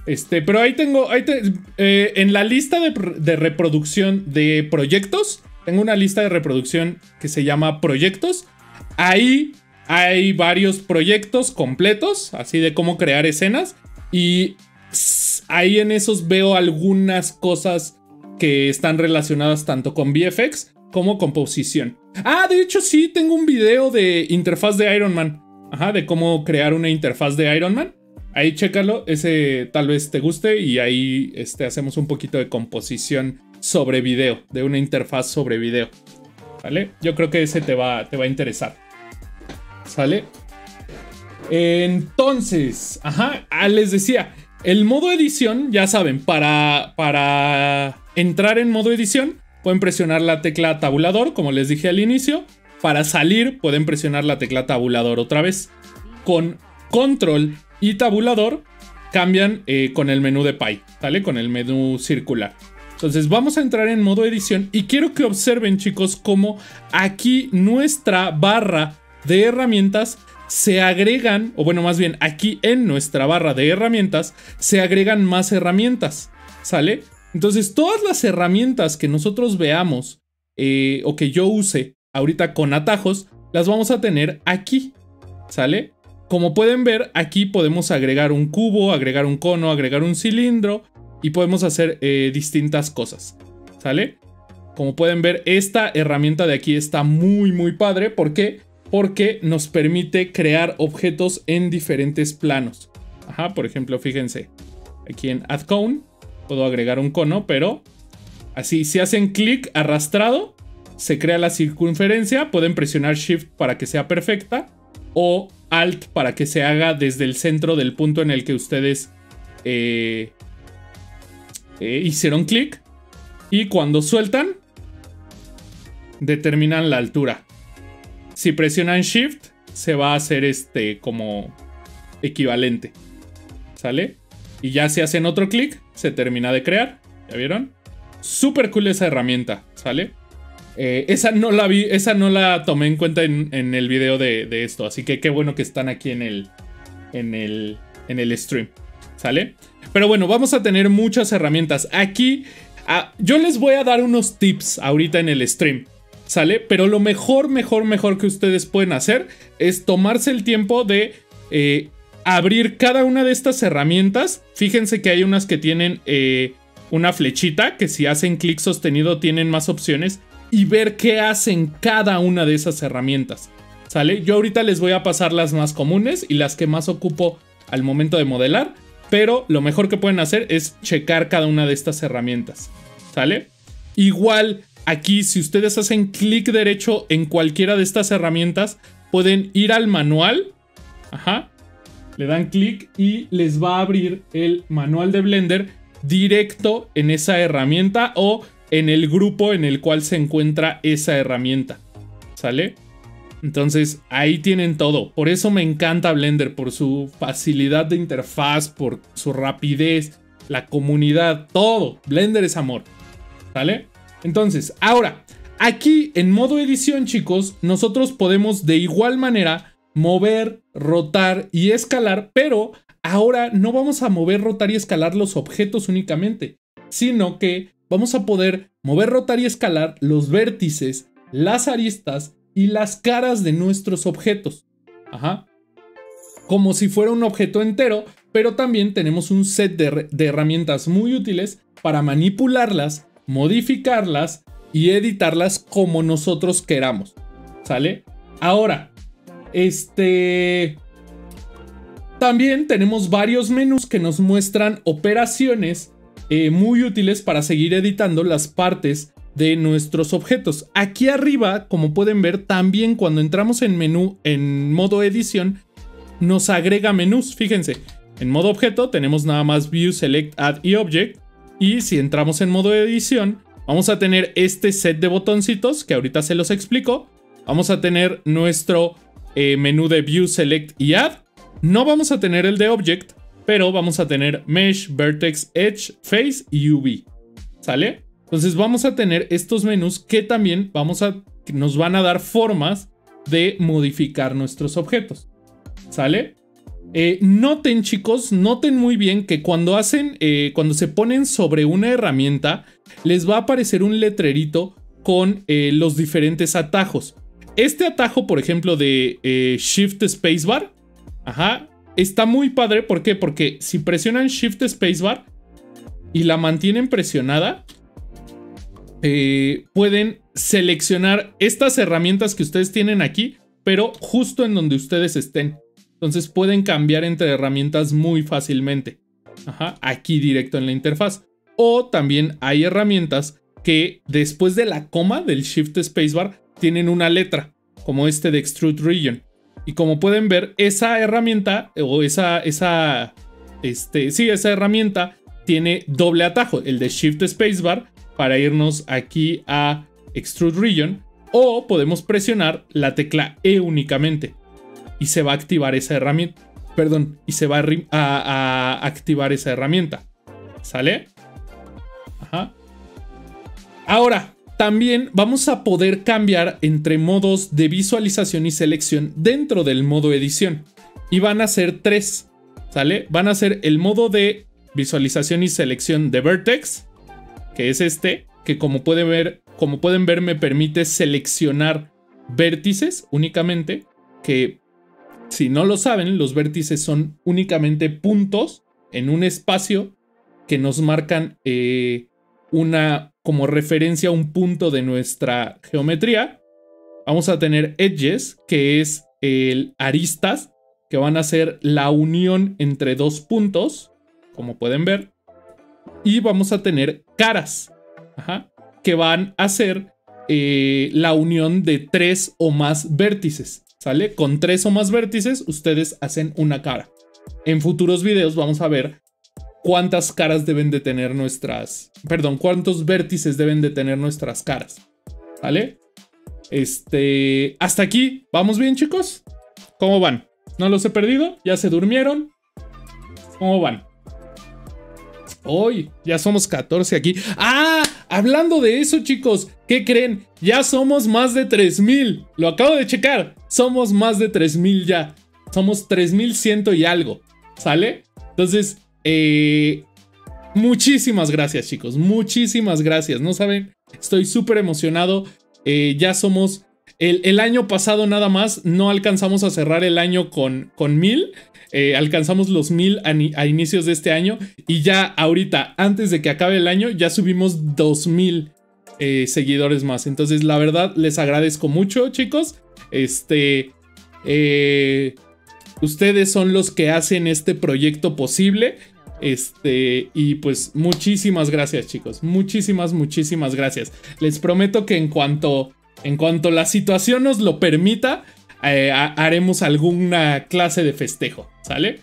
Este, pero ahí tengo, ahí eh, en la lista de, de reproducción de proyectos, tengo una lista de reproducción que se llama proyectos. Ahí hay varios proyectos completos, así de cómo crear escenas. Y ahí en esos veo algunas cosas que están relacionadas tanto con VFX como composición. Ah, de hecho sí, tengo un video de interfaz de Iron Man. Ajá, de cómo crear una interfaz de Iron Man. Ahí chécalo, ese tal vez te guste y ahí este, hacemos un poquito de composición sobre video, de una interfaz sobre video. ¿Vale? Yo creo que ese te va, te va a interesar. ¿Sale? Entonces, ajá, ah, les decía, el modo edición, ya saben, para, para entrar en modo edición, pueden presionar la tecla tabulador, como les dije al inicio. Para salir, pueden presionar la tecla tabulador otra vez. Con control y tabulador, cambian eh, con el menú de Pi, ¿vale? Con el menú circular. Entonces vamos a entrar en modo edición y quiero que observen chicos cómo aquí nuestra barra de herramientas se agregan, o bueno, más bien aquí en nuestra barra de herramientas se agregan más herramientas, ¿sale? Entonces todas las herramientas que nosotros veamos eh, o que yo use ahorita con atajos, las vamos a tener aquí, ¿sale? Como pueden ver, aquí podemos agregar un cubo, agregar un cono, agregar un cilindro y podemos hacer eh, distintas cosas, ¿sale? Como pueden ver, esta herramienta de aquí está muy, muy padre. ¿Por qué? Porque nos permite crear objetos en diferentes planos. Ajá, por ejemplo, fíjense, aquí en Add Cone puedo agregar un cono, pero así, si hacen clic arrastrado, se crea la circunferencia. Pueden presionar Shift para que sea perfecta o Alt para que se haga desde el centro del punto en el que ustedes eh, eh, hicieron clic. Y cuando sueltan, determinan la altura. Si presionan Shift, se va a hacer este como equivalente. ¿Sale? Y ya si hacen otro clic, se termina de crear. ¿Ya vieron? Súper cool esa herramienta, ¿sale? Eh, esa no la vi, esa no la tomé en cuenta en, el video de, de, esto. Así que qué bueno que están aquí en el, en el, en el stream. ¿Sale? Pero bueno, vamos a tener muchas herramientas. Aquí ah, yo les voy a dar unos tips ahorita en el stream. ¿Sale? Pero lo mejor, mejor, mejor que ustedes pueden hacer es tomarse el tiempo de eh, abrir cada una de estas herramientas. Fíjense que hay unas que tienen eh, una flechita, que si hacen clic sostenido tienen más opciones. Y ver qué hacen cada una de esas herramientas. ¿Sale? Yo ahorita les voy a pasar las más comunes y las que más ocupo al momento de modelar. Pero lo mejor que pueden hacer es checar cada una de estas herramientas. ¿Sale? Igual aquí, si ustedes hacen clic derecho en cualquiera de estas herramientas, pueden ir al manual. Ajá. Le dan clic y les va a abrir el manual de Blender directo en esa herramienta o en el grupo en el cual se encuentra esa herramienta. ¿Sale? Entonces ahí tienen todo. Por eso me encanta Blender, por su facilidad de interfaz, por su rapidez, la comunidad, todo. Blender es amor. ¿Vale? Entonces, ahora, aquí en modo edición, chicos, nosotros podemos de igual manera mover, rotar y escalar, pero ahora no vamos a mover, rotar y escalar los objetos únicamente, sino que vamos a poder mover, rotar y escalar los vértices, las aristas y las caras de nuestros objetos. Ajá. Como si fuera un objeto entero, pero también tenemos un set de, de herramientas muy útiles para manipularlas, modificarlas y editarlas como nosotros queramos. ¿Sale? Ahora, este... También tenemos varios menús que nos muestran operaciones eh, muy útiles para seguir editando las partes de nuestros objetos. Aquí arriba, como pueden ver, también cuando entramos en menú en modo edición, nos agrega menús. Fíjense, en modo objeto tenemos nada más View, Select, Add y Object. Y si entramos en modo edición, vamos a tener este set de botoncitos que ahorita se los explico. Vamos a tener nuestro eh, menú de View, Select y Add. No vamos a tener el de Object, pero vamos a tener Mesh, Vertex, Edge, Face y UV. ¿Sale? Entonces vamos a tener estos menús que también vamos a, nos van a dar formas de modificar nuestros objetos. ¿Sale? Eh, noten chicos, noten muy bien que cuando hacen, eh, cuando se ponen sobre una herramienta, les va a aparecer un letrerito con eh, los diferentes atajos. Este atajo, por ejemplo, de Shift Spacebar, Ajá. Está muy padre. ¿Por qué? Porque si presionan Shift Spacebar y la mantienen presionada, pueden seleccionar estas herramientas que ustedes tienen aquí, pero justo en donde ustedes estén. Entonces pueden cambiar entre herramientas muy fácilmente. Ajá, aquí directo en la interfaz. O también hay herramientas que después de la coma del Shift Spacebar tienen una letra, como este de Extrude Region. Y como pueden ver, esa herramienta o esa, esa, este, sí, esa herramienta tiene doble atajo, el de Shift Spacebar para irnos aquí a Extrude Region o podemos presionar la tecla E únicamente y se va a activar esa herramienta. Perdón, y se va a, a activar esa herramienta. ¿Sale? Ajá. Ahora, también vamos a poder cambiar entre modos de visualización y selección dentro del modo edición. Y van a ser tres, ¿sale? Van a ser el modo de visualización y selección de Vertex, que es este, que como pueden ver, como pueden ver me permite seleccionar vértices únicamente, que si no lo saben, los vértices son únicamente puntos en un espacio que nos marcan eh, una como referencia a un punto de nuestra geometría. Vamos a tener edges, que es el aristas, que van a ser la unión entre dos puntos, como pueden ver. Y vamos a tener caras, que van a ser eh, la unión de tres o más vértices. ¿Sale? Con tres o más vértices, ustedes hacen una cara. En futuros videos vamos a ver cuántas caras deben de tener nuestras, perdón, cuántos vértices deben de tener nuestras caras. ¿Vale? Este, hasta aquí, ¿vamos bien chicos? ¿Cómo van? ¿No los he perdido? ¿Ya se durmieron? ¿Cómo van? Hoy, ya somos 14 aquí. ¡Ah! Hablando de eso, chicos, ¿qué creen? Ya somos más de 3000. Lo acabo de checar. Somos más de 3000 ya. Somos 3100 y algo. ¿Sale? Entonces, eh, muchísimas gracias, chicos. Muchísimas gracias. No saben, estoy súper emocionado. Eh, ya somos. El, año pasado nada más no alcanzamos a cerrar el año con, con mil. Eh, alcanzamos los mil a, inicios de este año. Y ya ahorita, antes de que acabe el año, ya subimos dos mil seguidores más. Entonces, la verdad, les agradezco mucho, chicos. Este. ustedes son los que hacen este proyecto posible. Este, y pues muchísimas gracias, chicos. Muchísimas, muchísimas gracias. Les prometo que en cuanto, en cuanto la situación nos lo permita, eh, haremos alguna clase de festejo, ¿sale?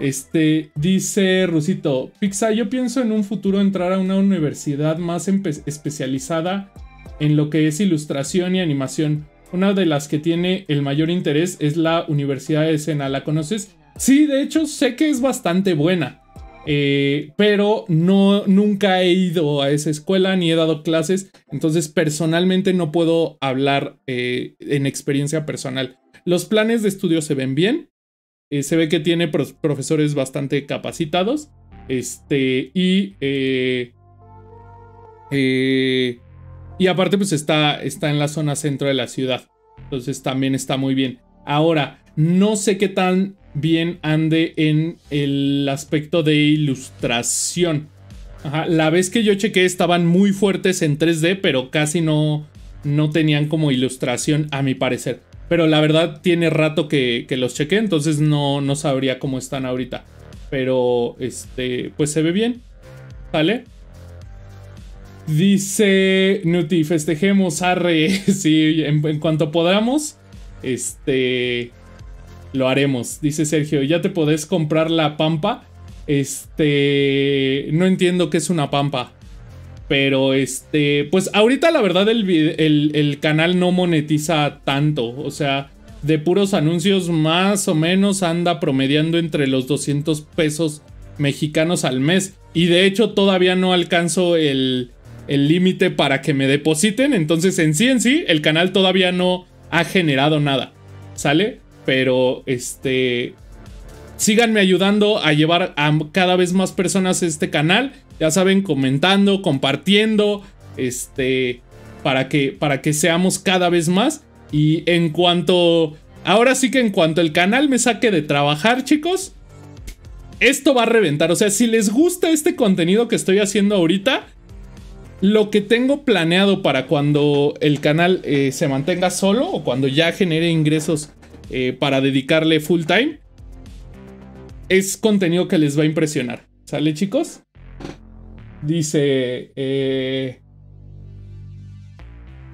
Este, dice Rusito, Pixar, yo pienso en un futuro entrar a una universidad más especializada en lo que es ilustración y animación. Una de las que tiene el mayor interés es la Universidad de Sena. ¿La conoces? Sí, de hecho sé que es bastante buena. Eh, pero no, nunca he ido a esa escuela ni he dado clases, entonces personalmente no puedo hablar eh, en experiencia personal. Los planes de estudio se ven bien, eh, se ve que tiene profesores bastante capacitados, este, y... y aparte pues está, está en la zona centro de la ciudad, entonces también está muy bien. Ahora, no sé qué tan bien ande en el aspecto de ilustración. La vez que yo chequé estaban muy fuertes en 3D, pero casi no, no tenían como ilustración a mi parecer. Pero la verdad tiene rato que, los chequé, entonces no, no sabría cómo están ahorita. Pero, este, pues se ve bien. ¿Sale? Dice Nuti, festejemos, arre. sí, en, en cuanto podamos. Este lo haremos. Dice Sergio, ¿ya te podés comprar la pampa? Este, no entiendo qué es una pampa. Pero este, pues ahorita la verdad el, el, canal no monetiza tanto. O sea, de puros anuncios más o menos anda promediando entre los 200 pesos mexicanos al mes. Y de hecho todavía no alcanzo el límite para que me depositen. Entonces en sí en sí el canal todavía no ha generado nada. ¿Sale? Pero este. Síganme ayudando a llevar a cada vez más personas a este canal. Ya saben, comentando, compartiendo. Este. Para que, para que seamos cada vez más. Y en cuanto. Ahora sí que en cuanto el canal me saque de trabajar, chicos. Esto va a reventar. O sea, si les gusta este contenido que estoy haciendo ahorita. Lo que tengo planeado para cuando el canal eh, se mantenga solo o cuando ya genere ingresos eh, para dedicarle full time, es contenido que les va a impresionar. ¿Sale, chicos? Dice. Eh,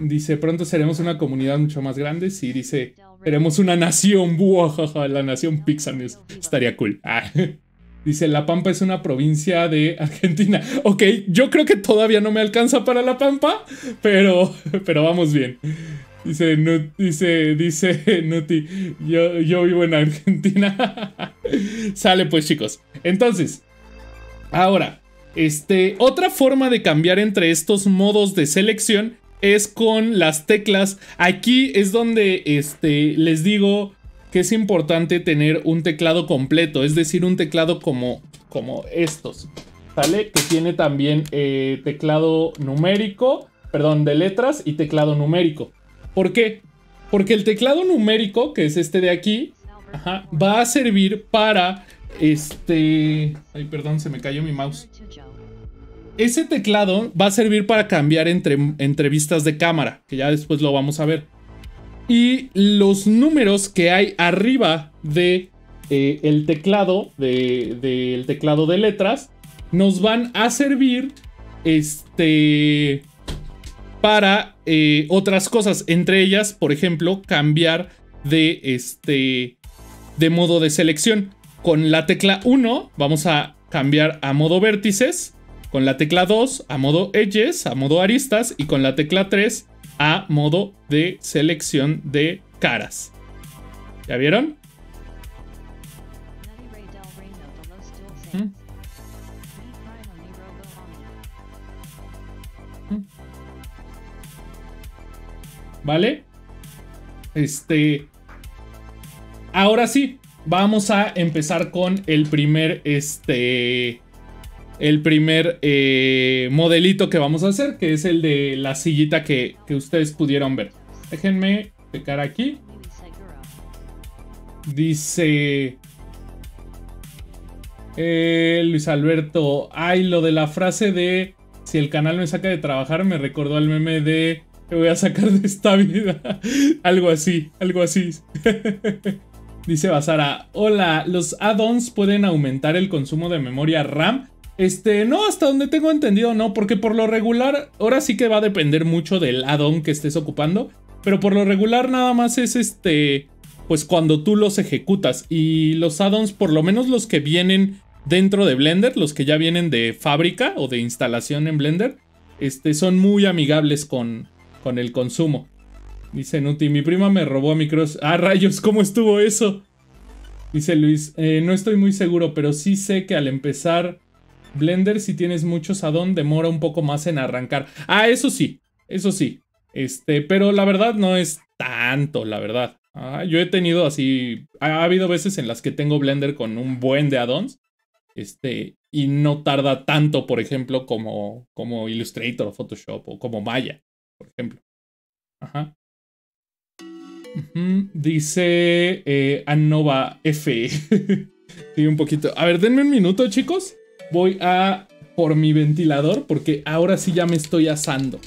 dice: Pronto seremos una comunidad mucho más grande. Sí, dice: Seremos una nación. Buah, la nación Pixanes. Estaría cool. Ah. Dice: La Pampa es una provincia de Argentina. Ok, yo creo que todavía no me alcanza para La Pampa, pero, pero vamos bien. Dice, dice, dice Nuti, yo, yo vivo en Argentina. Sale pues chicos. Entonces, ahora, este, otra forma de cambiar entre estos modos de selección es con las teclas. Aquí es donde este, les digo que es importante tener un teclado completo, es decir, un teclado como, como estos. ¿Sale? Que tiene también eh, teclado numérico, perdón, de letras y teclado numérico. ¿Por qué? Porque el teclado numérico, que es este de aquí, va a servir para este... Ay, perdón, se me cayó mi mouse. Ese teclado va a servir para cambiar entre, entre vistas de cámara, que ya después lo vamos a ver. Y los números que hay arriba de eh, el teclado, del teclado de letras, nos van a servir este para eh, otras cosas, entre ellas, por ejemplo, cambiar de este de modo de selección. Con la tecla 1 vamos a cambiar a modo vértices, con la tecla 2 a modo edges, a modo aristas y con la tecla 3 a modo de selección de caras. ¿Ya vieron? ¿Vale? Este... Ahora sí, vamos a empezar con el primer, este... El primer eh, modelito que vamos a hacer, que es el de la sillita que, ustedes pudieron ver. Déjenme pecar aquí. Dice... Eh, Luis Alberto, ay, lo de la frase de si el canal me saca de trabajar me recordó al meme de te voy a sacar de esta vida. algo así, algo así. Dice Basara, hola, ¿los add-ons pueden aumentar el consumo de memoria RAM? Este, no, hasta donde tengo entendido, no, porque por lo regular, ahora sí que va a depender mucho del add-on que estés ocupando, pero por lo regular nada más es este, pues cuando tú los ejecutas y los add-ons, por lo menos los que vienen dentro de Blender, los que ya vienen de fábrica o de instalación en Blender, este, son muy amigables con, con el consumo. Dice Nuti, mi prima me robó a micros. Ah, rayos, ¿cómo estuvo eso? Dice Luis, eh, no estoy muy seguro, pero sí sé que al empezar Blender, si tienes muchos add demora un poco más en arrancar. Ah, eso sí, eso sí. Este, pero la verdad no es tanto, la verdad. Ah, yo he tenido así, ha, habido veces en las que tengo Blender con un buen de add-ons. Este, y no tarda tanto, por ejemplo, como, como Illustrator o Photoshop o como Maya, por ejemplo. Ajá. Dice eh, Anova F. sí, un poquito. A ver, denme un minuto, chicos. Voy a por mi ventilador porque ahora sí ya me estoy asando.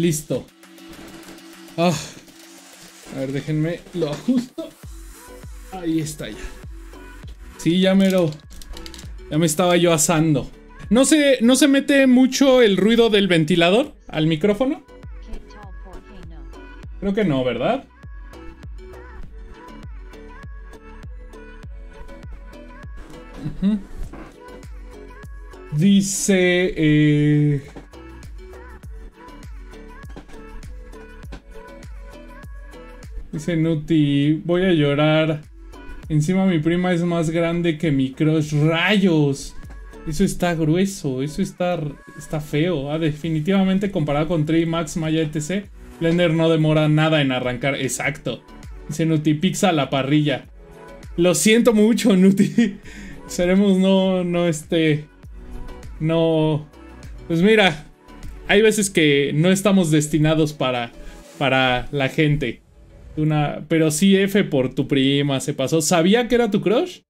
Listo. Ah. A ver, déjenme lo ajusto. Ahí está ya. Sí, ya me lo... Ya me estaba yo asando. ¿No se, ¿No se mete mucho el ruido del ventilador al micrófono? Creo que no, ¿verdad? Dice... Eh... Dice Nuti, voy a llorar. Encima mi prima es más grande que mi crush. ¡Rayos! Eso está grueso, eso está, está feo. Ah, definitivamente comparado con Max, Maya, etc. Blender no demora nada en arrancar. Exacto. Dice Nuti, pizza la parrilla. Lo siento mucho, Nuti. Seremos no, no, este... No... Pues mira, hay veces que no estamos destinados para, para la gente. Una, pero sí F por tu prima, se pasó. ¿Sabía que era tu crush?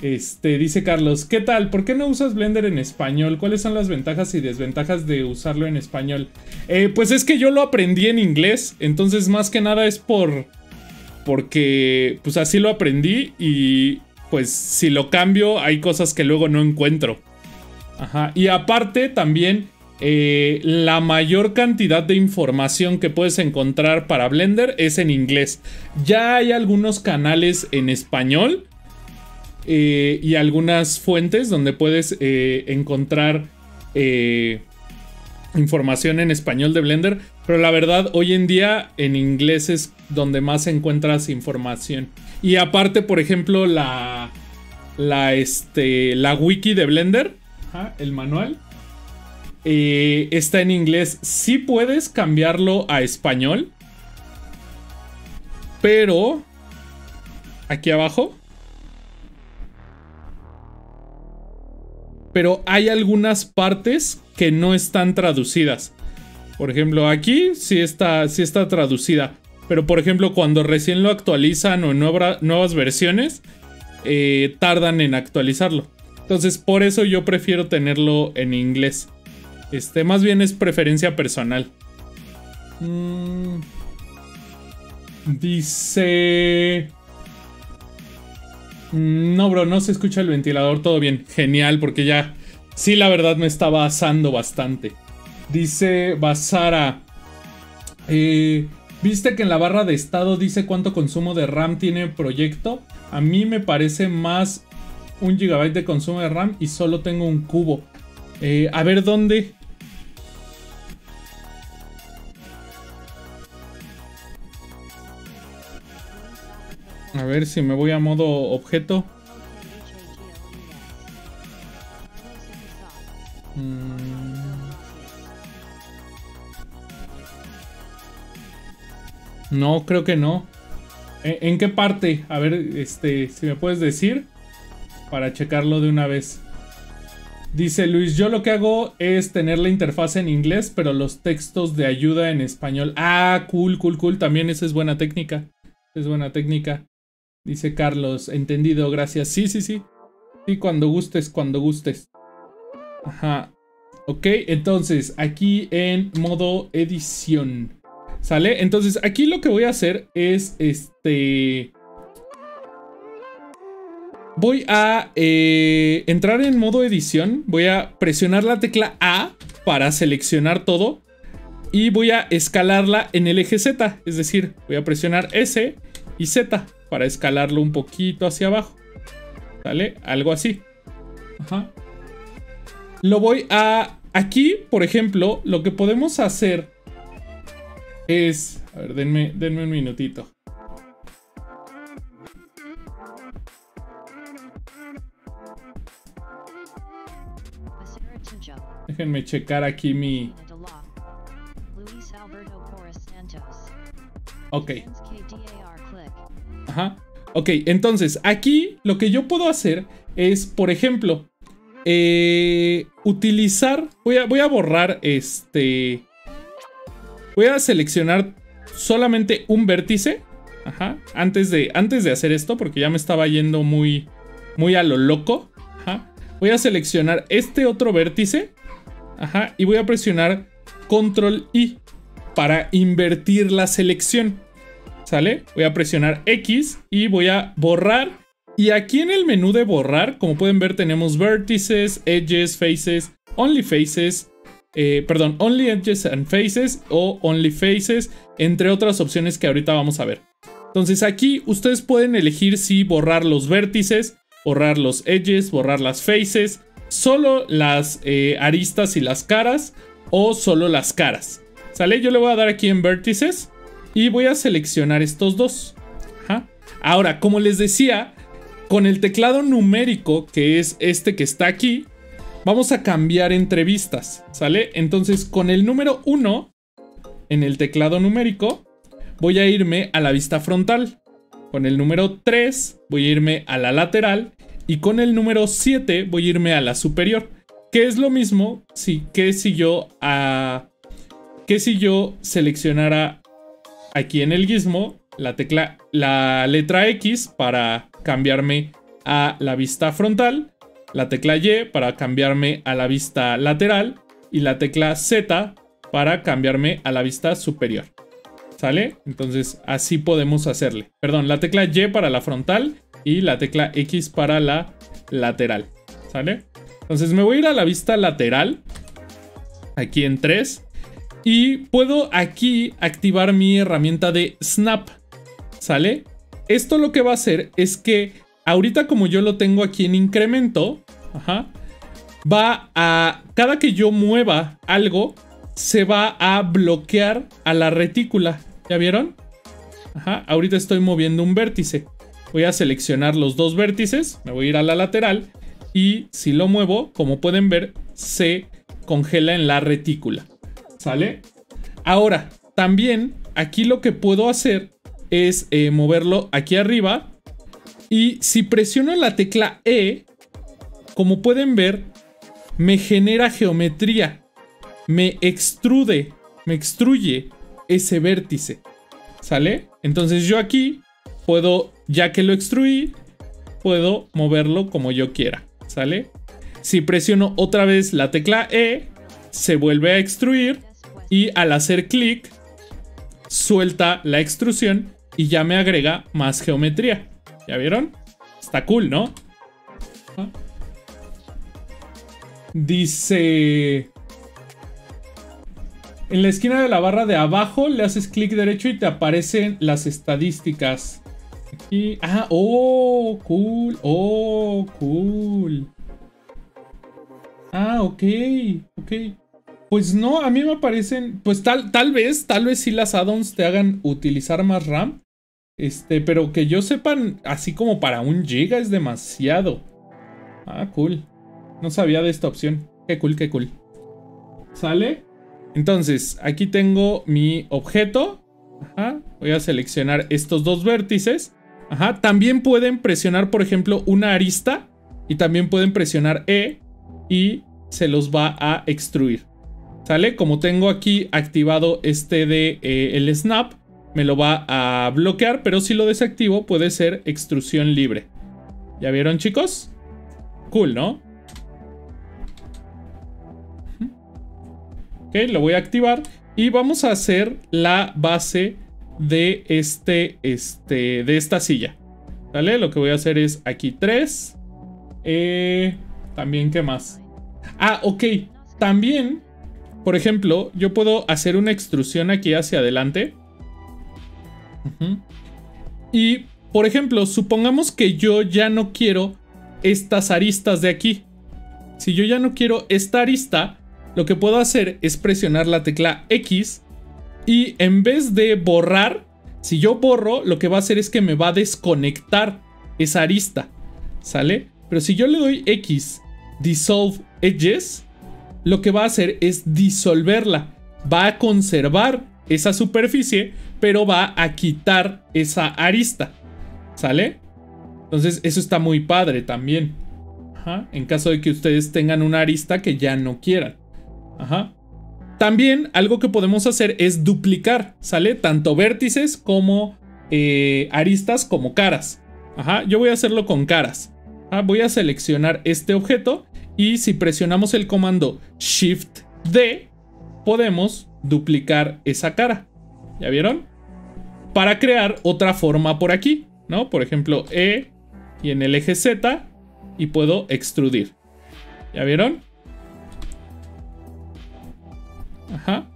Este, dice Carlos, ¿qué tal? ¿Por qué no usas Blender en español? ¿Cuáles son las ventajas y desventajas de usarlo en español? Eh, pues es que yo lo aprendí en inglés, entonces más que nada es por... Porque pues así lo aprendí y pues si lo cambio hay cosas que luego no encuentro. Ajá, y aparte también eh, la mayor cantidad de información que puedes encontrar para Blender es en inglés. Ya hay algunos canales en español eh, y algunas fuentes donde puedes eh, encontrar información en español de Blender. Pero la verdad, hoy en día en inglés es donde más encuentras información. Y aparte, por ejemplo, la, la, este, la wiki de Blender, el manual eh, está en inglés. Sí puedes cambiarlo a español. Pero... Aquí abajo. Pero hay algunas partes que no están traducidas. Por ejemplo, aquí sí está, sí está traducida. Pero por ejemplo, cuando recién lo actualizan o en nuevas versiones, eh, tardan en actualizarlo. Entonces, por eso yo prefiero tenerlo en inglés. Este, más bien es preferencia personal. Mm. Dice... Mm, no, bro, no se escucha el ventilador, todo bien. Genial, porque ya... Sí, la verdad me estaba asando bastante. Dice Basara... Eh, ¿Viste que en la barra de estado dice cuánto consumo de RAM tiene el proyecto? A mí me parece más un gigabyte de consumo de RAM y solo tengo un cubo. Eh, a ver dónde. A ver si me voy a modo objeto. Mm. No, creo que no. ¿En, en qué parte? A ver, este, si me puedes decir. Para checarlo de una vez. Dice Luis, yo lo que hago es tener la interfaz en inglés, pero los textos de ayuda en español. Ah, cool, cool, cool. También esa es buena técnica. Es buena técnica. Dice Carlos, entendido, gracias. Sí, sí, sí. Sí, cuando gustes, cuando gustes. Ajá. Ok, entonces, aquí en modo edición. ¿Sale? Entonces, aquí lo que voy a hacer es, este voy a eh, entrar en modo edición. Voy a presionar la tecla A para seleccionar todo. Y voy a escalarla en el eje Z. Es decir, voy a presionar S y Z para escalarlo un poquito hacia abajo. ¿Vale? Algo así. Ajá. Lo voy a... Aquí, por ejemplo, lo que podemos hacer es... A ver, denme, denme un minutito. Déjenme checar aquí mi... Ok. Ajá. Ok, entonces aquí lo que yo puedo hacer es, por ejemplo, eh, utilizar... Voy a, voy a borrar este... Voy a seleccionar solamente un vértice. Ajá. Antes de, antes de hacer esto, porque ya me estaba yendo muy, muy a lo loco. Ajá. Voy a seleccionar este otro vértice. Ajá, y voy a presionar Control I para invertir la selección. ¿Sale? Voy a presionar X y voy a borrar. Y aquí en el menú de borrar, como pueden ver, tenemos vértices, edges, faces, only faces, eh, perdón, only edges and faces o only faces, entre otras opciones que ahorita vamos a ver. Entonces aquí ustedes pueden elegir si borrar los vértices, borrar los edges, borrar las faces, solo las eh, aristas y las caras o solo las caras. ¿Sale? Yo le voy a dar aquí en vértices y voy a seleccionar estos dos. Ahora, como les decía, con el teclado numérico, que es este que está aquí, vamos a cambiar entre vistas. ¿Sale? Entonces, con el número 1 en el teclado numérico, voy a irme a la vista frontal. Con el número 3 voy a irme a la lateral y con el número 7 voy a irme a la superior. Que es lo mismo si, que si yo a, que si yo seleccionara aquí en el gizmo la tecla la letra X para cambiarme a la vista frontal, la tecla Y para cambiarme a la vista lateral y la tecla Z para cambiarme a la vista superior. ¿Sale? Entonces así podemos hacerle. Perdón, la tecla Y para la frontal y la tecla X para la lateral. ¿Sale? Entonces me voy a ir a la vista lateral. Aquí en 3. Y puedo aquí activar mi herramienta de Snap. ¿Sale? Esto lo que va a hacer es que ahorita como yo lo tengo aquí en incremento, va a... Cada que yo mueva algo, se va a bloquear a la retícula. ¿Ya vieron? Ajá, ahorita estoy moviendo un vértice. Voy a seleccionar los dos vértices, me voy a ir a la lateral y si lo muevo, como pueden ver, se congela en la retícula. ¿Sale? Ahora, también aquí lo que puedo hacer es eh, moverlo aquí arriba y si presiono la tecla E, como pueden ver, me genera geometría, me extrude, me extruye ese vértice. ¿Sale? Entonces yo aquí puedo ya que lo extruí, puedo moverlo como yo quiera, ¿sale? Si presiono otra vez la tecla E, se vuelve a extruir y al hacer clic, suelta la extrusión y ya me agrega más geometría. ¿Ya vieron? Está cool, ¿no? Dice... En la esquina de la barra de abajo le haces clic derecho y te aparecen las estadísticas. Ah, oh, cool, oh, cool. Ah, ok, ok. Pues no, a mí me parecen, pues tal, tal vez, tal vez sí las addons te hagan utilizar más RAM. Este, pero que yo sepan, así como para un giga es demasiado. Ah, cool. No sabía de esta opción. Qué cool, qué cool. ¿Sale? Entonces, aquí tengo mi objeto. Ajá. Voy a seleccionar estos dos vértices. Ajá. También pueden presionar, por ejemplo, una arista. Y también pueden presionar E. Y se los va a extruir. ¿Sale? Como tengo aquí activado este de eh, el snap, me lo va a bloquear, pero si lo desactivo puede ser extrusión libre. ¿Ya vieron chicos? Cool, ¿no? Ok, lo voy a activar y vamos a hacer la base de este, este, de esta silla. ¿Vale? Lo que voy a hacer es aquí 3. Eh, también, ¿qué más? Ah, ok. También, por ejemplo, yo puedo hacer una extrusión aquí hacia adelante. Y, por ejemplo, supongamos que yo ya no quiero estas aristas de aquí. Si yo ya no quiero esta arista, lo que puedo hacer es presionar la tecla X y en vez de borrar, si yo borro, lo que va a hacer es que me va a desconectar esa arista. ¿Sale? Pero si yo le doy X, Dissolve Edges, lo que va a hacer es disolverla. Va a conservar esa superficie, pero va a quitar esa arista. ¿Sale? Entonces eso está muy padre también. Ajá. En caso de que ustedes tengan una arista que ya no quieran. Ajá. También algo que podemos hacer es duplicar, ¿sale? Tanto vértices como eh, aristas como caras. Ajá, yo voy a hacerlo con caras. Ah, voy a seleccionar este objeto y si presionamos el comando Shift D, podemos duplicar esa cara. ¿Ya vieron? Para crear otra forma por aquí, ¿no? Por ejemplo, E y en el eje Z y puedo extrudir. ¿Ya vieron? Ajá.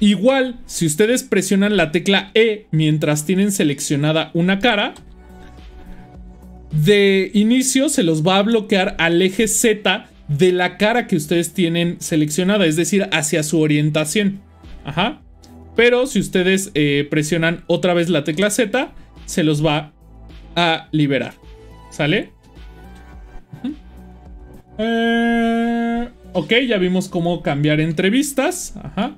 Igual, si ustedes presionan la tecla E mientras tienen seleccionada una cara, de inicio se los va a bloquear al eje Z de la cara que ustedes tienen seleccionada, es decir, hacia su orientación. Ajá. Pero si ustedes eh, presionan otra vez la tecla Z, se los va a liberar. ¿Sale? Eh, ok, ya vimos cómo cambiar entrevistas. Ajá.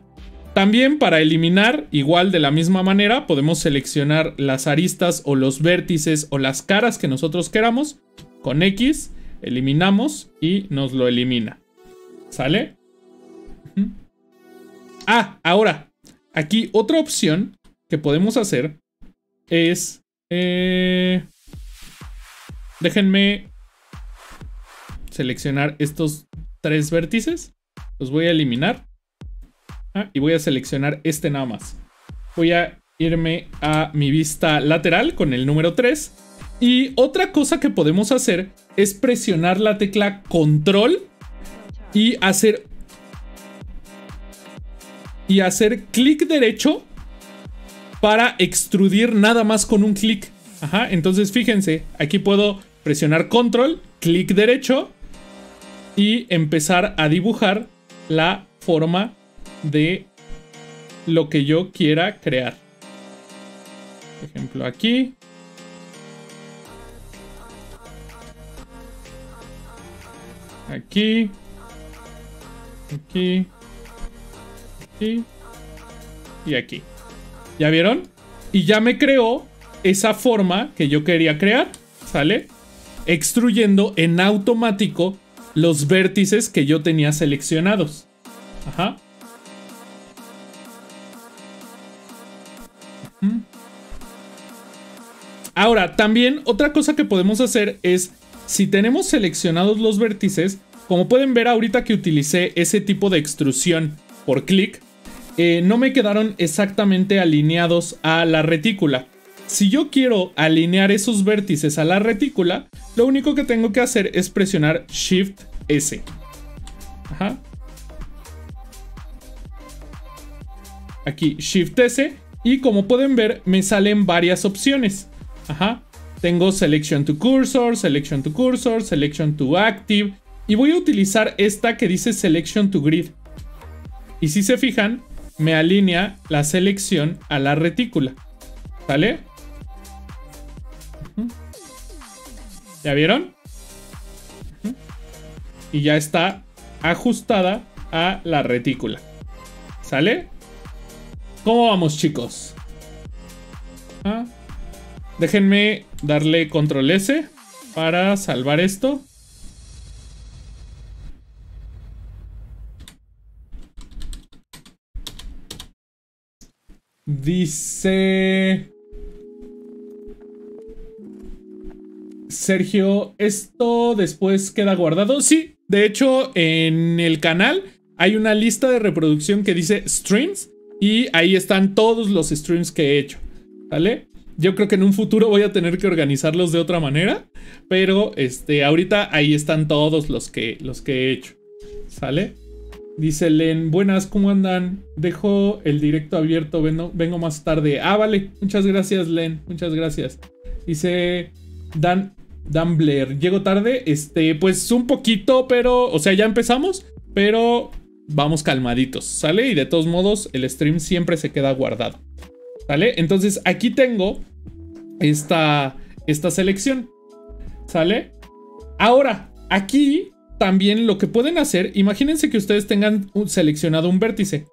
También para eliminar, igual de la misma manera, podemos seleccionar las aristas o los vértices o las caras que nosotros queramos. Con X, eliminamos y nos lo elimina. ¿Sale? Ah, ahora, aquí otra opción que podemos hacer es... Eh, déjenme seleccionar estos tres vértices. Los voy a eliminar. Y voy a seleccionar este nada más. Voy a irme a mi vista lateral con el número 3. Y otra cosa que podemos hacer es presionar la tecla control y hacer y hacer clic derecho para extrudir nada más con un clic. Ajá, entonces fíjense, aquí puedo presionar control, clic derecho y empezar a dibujar la forma de lo que yo quiera crear. Por ejemplo, aquí. Aquí. Aquí. Aquí. Y aquí. ¿Ya vieron? Y ya me creó esa forma que yo quería crear. ¿Sale? Extruyendo en automático los vértices que yo tenía seleccionados. Ajá. Ahora, también otra cosa que podemos hacer es, si tenemos seleccionados los vértices, como pueden ver ahorita que utilicé ese tipo de extrusión por clic, eh, no me quedaron exactamente alineados a la retícula. Si yo quiero alinear esos vértices a la retícula, lo único que tengo que hacer es presionar Shift S. Ajá. Aquí Shift S y como pueden ver me salen varias opciones. Ajá. Tengo Selection to Cursor, Selection to Cursor, Selection to Active. Y voy a utilizar esta que dice Selection to Grid. Y si se fijan, me alinea la selección a la retícula. ¿Vale? ¿Ya vieron? Y ya está ajustada a la retícula. ¿Sale? ¿Cómo vamos chicos? Ah. Déjenme darle control S para salvar esto. Dice... Sergio, ¿esto después queda guardado? Sí, de hecho en el canal hay una lista de reproducción que dice streams y ahí están todos los streams que he hecho. ¿Vale? Yo creo que en un futuro voy a tener que organizarlos de otra manera, pero este ahorita ahí están todos los que los que he hecho. ¿Sale? Dice Len, buenas, ¿cómo andan? Dejo el directo abierto, vengo, vengo más tarde. Ah, vale, muchas gracias Len, muchas gracias. Dice Dan, Dan llego tarde, este, pues un poquito, pero, o sea, ya empezamos, pero vamos calmaditos, ¿sale? Y de todos modos, el stream siempre se queda guardado, ¿sale? Entonces aquí tengo esta, esta selección, ¿sale? Ahora, aquí también lo que pueden hacer, imagínense que ustedes tengan seleccionado un vértice.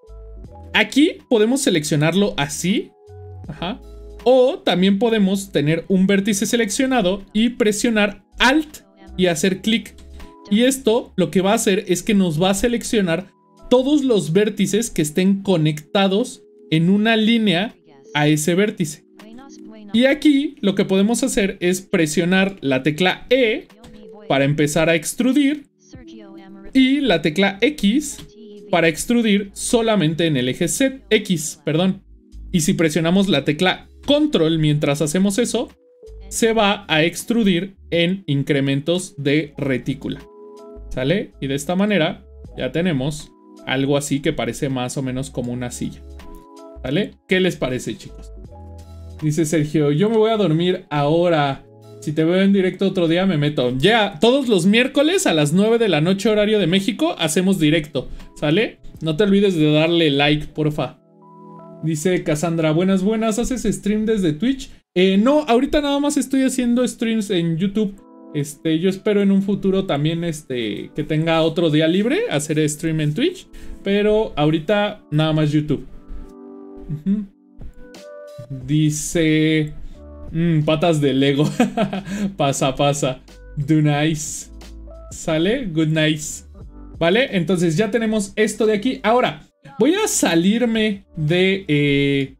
Aquí podemos seleccionarlo así. Ajá. O también podemos tener un vértice seleccionado y presionar Alt y hacer clic. Y esto lo que va a hacer es que nos va a seleccionar todos los vértices que estén conectados en una línea a ese vértice. Y aquí lo que podemos hacer es presionar la tecla E para empezar a extrudir y la tecla X para extrudir solamente en el eje Z, X, perdón. Y si presionamos la tecla Control mientras hacemos eso, se va a extrudir en incrementos de retícula. ¿Sale? Y de esta manera ya tenemos algo así que parece más o menos como una silla. ¿Sale? ¿Qué les parece, chicos? Dice Sergio, yo me voy a dormir ahora. Si te veo en directo otro día, me meto. Ya, todos los miércoles a las 9 de la noche, horario de México, hacemos directo. ¿Sale? No te olvides de darle like, porfa. Dice Cassandra, buenas, buenas. ¿Haces stream desde Twitch? Eh, no, ahorita nada más estoy haciendo streams en YouTube. Este, yo espero en un futuro también este, que tenga otro día libre, hacer stream en Twitch. Pero ahorita nada más YouTube. Dice... Mmm, patas de Lego. pasa, pasa. Do nice. ¿Sale? Good nice. ¿Vale? Entonces ya tenemos esto de aquí. Ahora, voy a salirme de... Eh,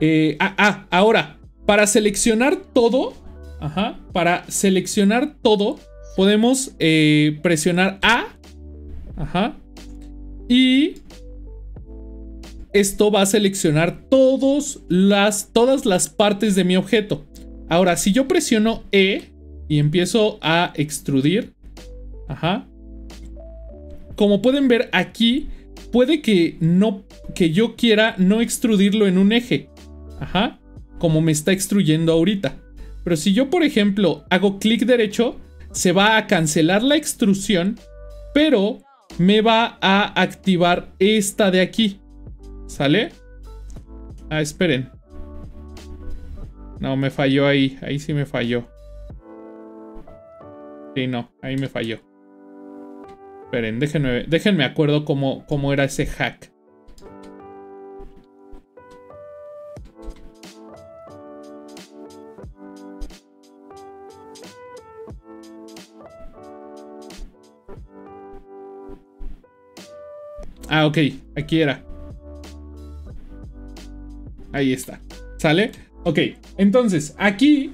eh, ah, ah, ahora, para seleccionar todo... Para seleccionar todo, podemos eh, presionar A. Ajá. Y esto va a seleccionar todas las partes de mi objeto. Ahora, si yo presiono E y empiezo a extrudir, ajá, como pueden ver aquí, puede que no, que yo quiera no extrudirlo en un eje, ajá, como me está extruyendo ahorita. Pero si yo, por ejemplo, hago clic derecho, se va a cancelar la extrusión, pero me va a activar esta de aquí. ¿Sale? Ah, esperen. No, me falló ahí. Ahí sí me falló. Sí, no. Ahí me falló. Esperen, déjenme, déjenme acuerdo cómo, cómo era ese hack. Ah, ok. Aquí era. Ahí está. ¿Sale? Ok, entonces aquí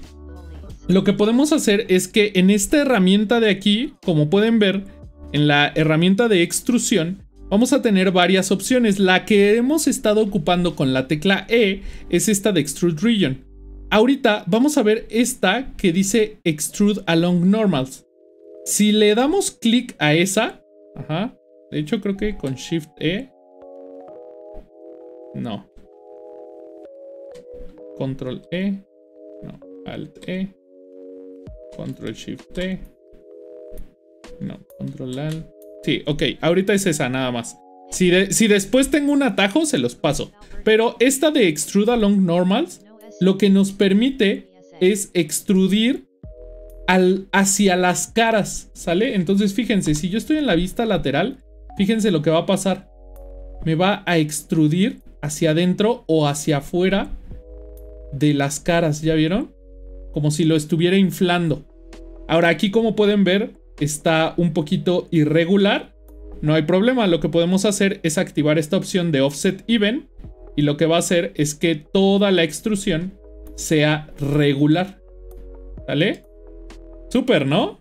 lo que podemos hacer es que en esta herramienta de aquí, como pueden ver, en la herramienta de extrusión, vamos a tener varias opciones. La que hemos estado ocupando con la tecla E es esta de Extrude Region. Ahorita vamos a ver esta que dice Extrude Along Normals. Si le damos clic a esa, ajá, de hecho creo que con Shift E, no, Control E. No, Alt E. Control Shift E. No, Control Alt. Sí, ok, ahorita es esa nada más. Si, si después tengo un atajo, se los paso. Pero esta de Extrude Along Normals, lo que nos permite es extrudir al, hacia las caras, ¿sale? Entonces fíjense, si yo estoy en la vista lateral, fíjense lo que va a pasar. Me va a extrudir hacia adentro o hacia afuera de las caras, ¿ya vieron? Como si lo estuviera inflando. Ahora aquí como pueden ver está un poquito irregular. No hay problema, lo que podemos hacer es activar esta opción de offset even y lo que va a hacer es que toda la extrusión sea regular. ¿Vale? Súper, ¿no?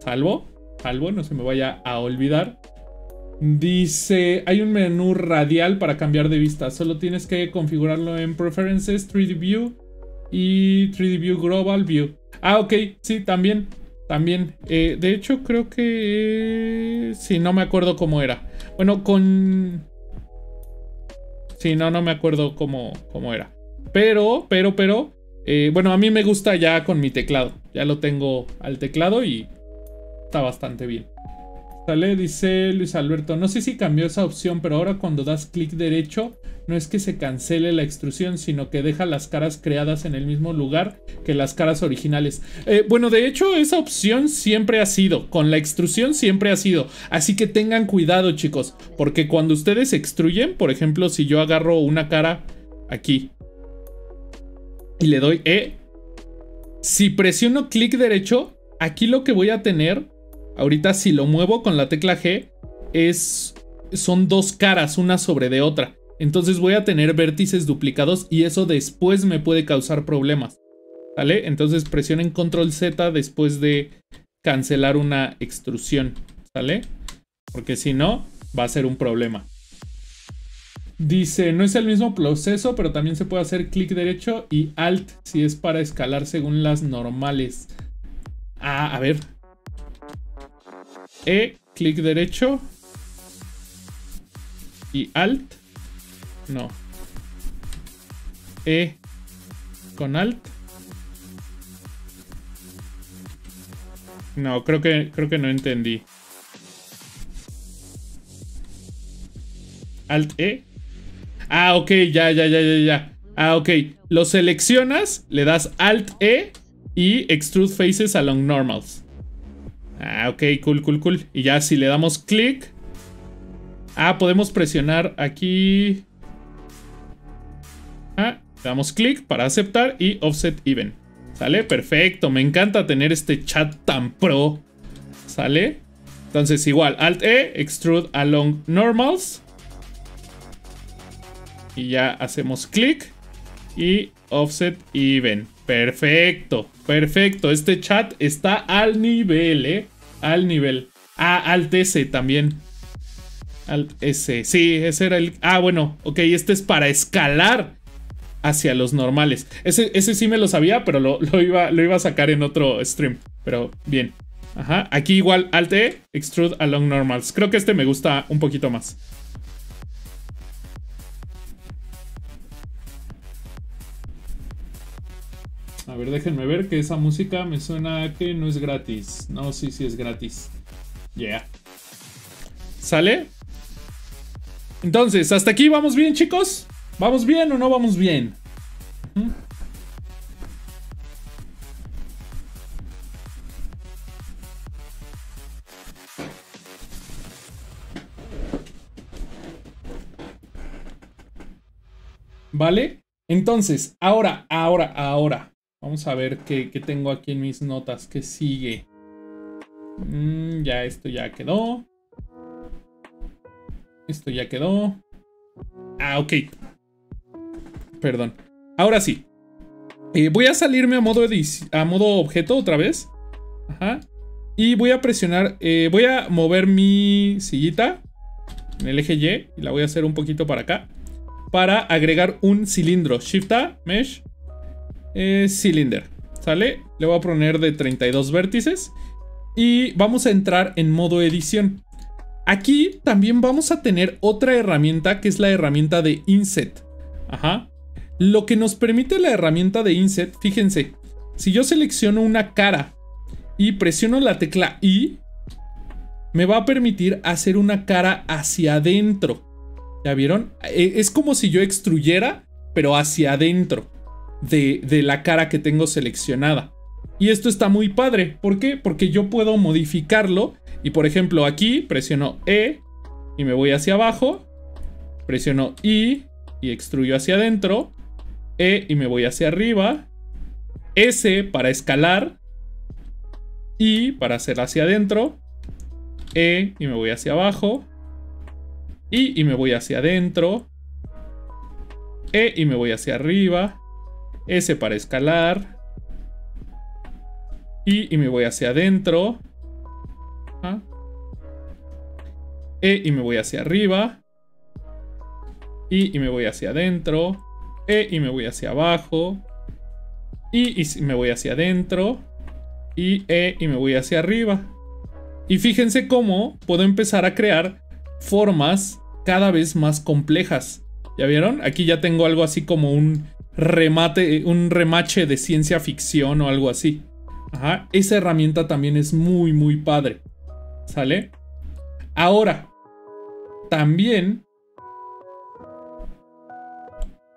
Salvo, salvo, no se me vaya a olvidar. Dice, hay un menú radial para cambiar de vista. Solo tienes que configurarlo en Preferences, 3D View y 3D View Global View. Ah, ok, sí, también. También. Eh, de hecho, creo que... Sí, no me acuerdo cómo era. Bueno, con... Sí, no, no me acuerdo cómo, cómo era. Pero, pero, pero... Eh, bueno, a mí me gusta ya con mi teclado. Ya lo tengo al teclado y está bastante bien. Sale, dice Luis Alberto. No sé si cambió esa opción, pero ahora cuando das clic derecho, no es que se cancele la extrusión, sino que deja las caras creadas en el mismo lugar que las caras originales. Eh, bueno, de hecho, esa opción siempre ha sido. Con la extrusión siempre ha sido. Así que tengan cuidado, chicos. Porque cuando ustedes extruyen, por ejemplo, si yo agarro una cara aquí y le doy E, si presiono clic derecho, aquí lo que voy a tener Ahorita si lo muevo con la tecla G es son dos caras una sobre de otra. Entonces voy a tener vértices duplicados y eso después me puede causar problemas. ¿Vale? Entonces presionen control Z después de cancelar una extrusión. ¿Sale? Porque si no, va a ser un problema. Dice, no es el mismo proceso, pero también se puede hacer clic derecho y alt si es para escalar según las normales. Ah, a ver, e, clic derecho. Y Alt. No. E con Alt. No, creo que, creo que no entendí. Alt E. Ah, ok, ya, ya, ya, ya, ya. Ah, ok. Lo seleccionas, le das Alt E y Extrude Faces along Normals. Ah, ok, cool, cool, cool. Y ya si le damos clic. Ah, podemos presionar aquí. Ah, damos clic para aceptar y offset even. ¿Sale? Perfecto. Me encanta tener este chat tan pro. ¿Sale? Entonces igual, Alt E, extrude along normals. Y ya hacemos clic y offset even. Perfecto, perfecto. Este chat está al nivel, ¿eh? Al nivel. Ah, Alt S también. Alt S. Sí, ese era el. Ah, bueno, ok, este es para escalar hacia los normales. Ese, ese sí me lo sabía, pero lo, iba, lo iba a sacar en otro stream. Pero bien. Ajá. Aquí igual Alt E, Extrude Along Normals. Creo que este me gusta un poquito más. A ver, déjenme ver que esa música me suena que no es gratis. No, sí, sí es gratis. Yeah. ¿Sale? Entonces, ¿hasta aquí vamos bien, chicos? ¿Vamos bien o no vamos bien? ¿Vale? Entonces, ahora, ahora, ahora. Vamos a ver qué, tengo aquí en mis notas. ¿Qué sigue? Mm, ya, esto ya quedó. Esto ya quedó. Ah, ok. Perdón. Ahora sí. Eh, voy a salirme a modo, a modo objeto otra vez. Ajá. Y voy a presionar. Eh, voy a mover mi sillita en el eje Y y la voy a hacer un poquito para acá. Para agregar un cilindro. Shift A, Mesh, eh, cylinder. ¿Sale? Le voy a poner de 32 vértices. Y vamos a entrar en modo edición. Aquí también vamos a tener otra herramienta que es la herramienta de Inset. Ajá. Lo que nos permite la herramienta de Inset, fíjense, si yo selecciono una cara y presiono la tecla I, me va a permitir hacer una cara hacia adentro. ¿Ya vieron? E, es como si yo extruyera, pero hacia adentro de, la cara que tengo seleccionada. Y esto está muy padre. ¿Por qué? Porque yo puedo modificarlo. Y por ejemplo, aquí presiono E y me voy hacia abajo. Presiono I y extruyo hacia adentro. E y me voy hacia arriba. S para escalar. I para hacer hacia adentro. E y me voy hacia abajo. I y me voy hacia adentro. E y me voy hacia arriba. S para escalar. Y me voy hacia adentro. E y me voy hacia arriba. Y me voy hacia adentro. E y me voy hacia abajo. Y me voy hacia adentro. Y E y me voy hacia arriba. Y fíjense cómo puedo empezar a crear formas cada vez más complejas. ¿Ya vieron? Aquí ya tengo algo así como un remate, un remache de ciencia ficción o algo así. Ajá, esa herramienta también es muy, muy padre. ¿Sale? Ahora, también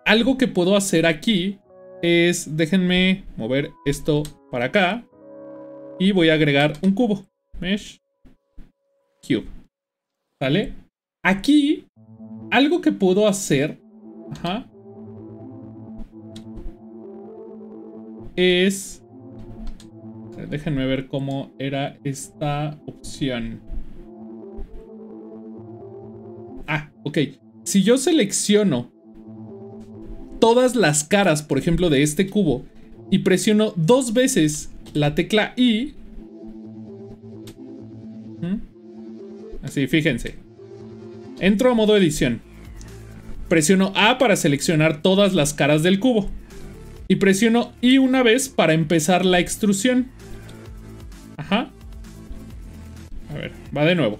algo que puedo hacer aquí es, déjenme mover esto para acá y voy a agregar un cubo. Mesh Cube. ¿Sale? Aquí, algo que puedo hacer ajá, es Déjenme ver cómo era esta opción. Ah, ok. Si yo selecciono todas las caras, por ejemplo, de este cubo, y presiono dos veces la tecla I. Así, fíjense. Entro a modo edición. Presiono A para seleccionar todas las caras del cubo. Y presiono I una vez para empezar la extrusión. Ajá. A ver, va de nuevo.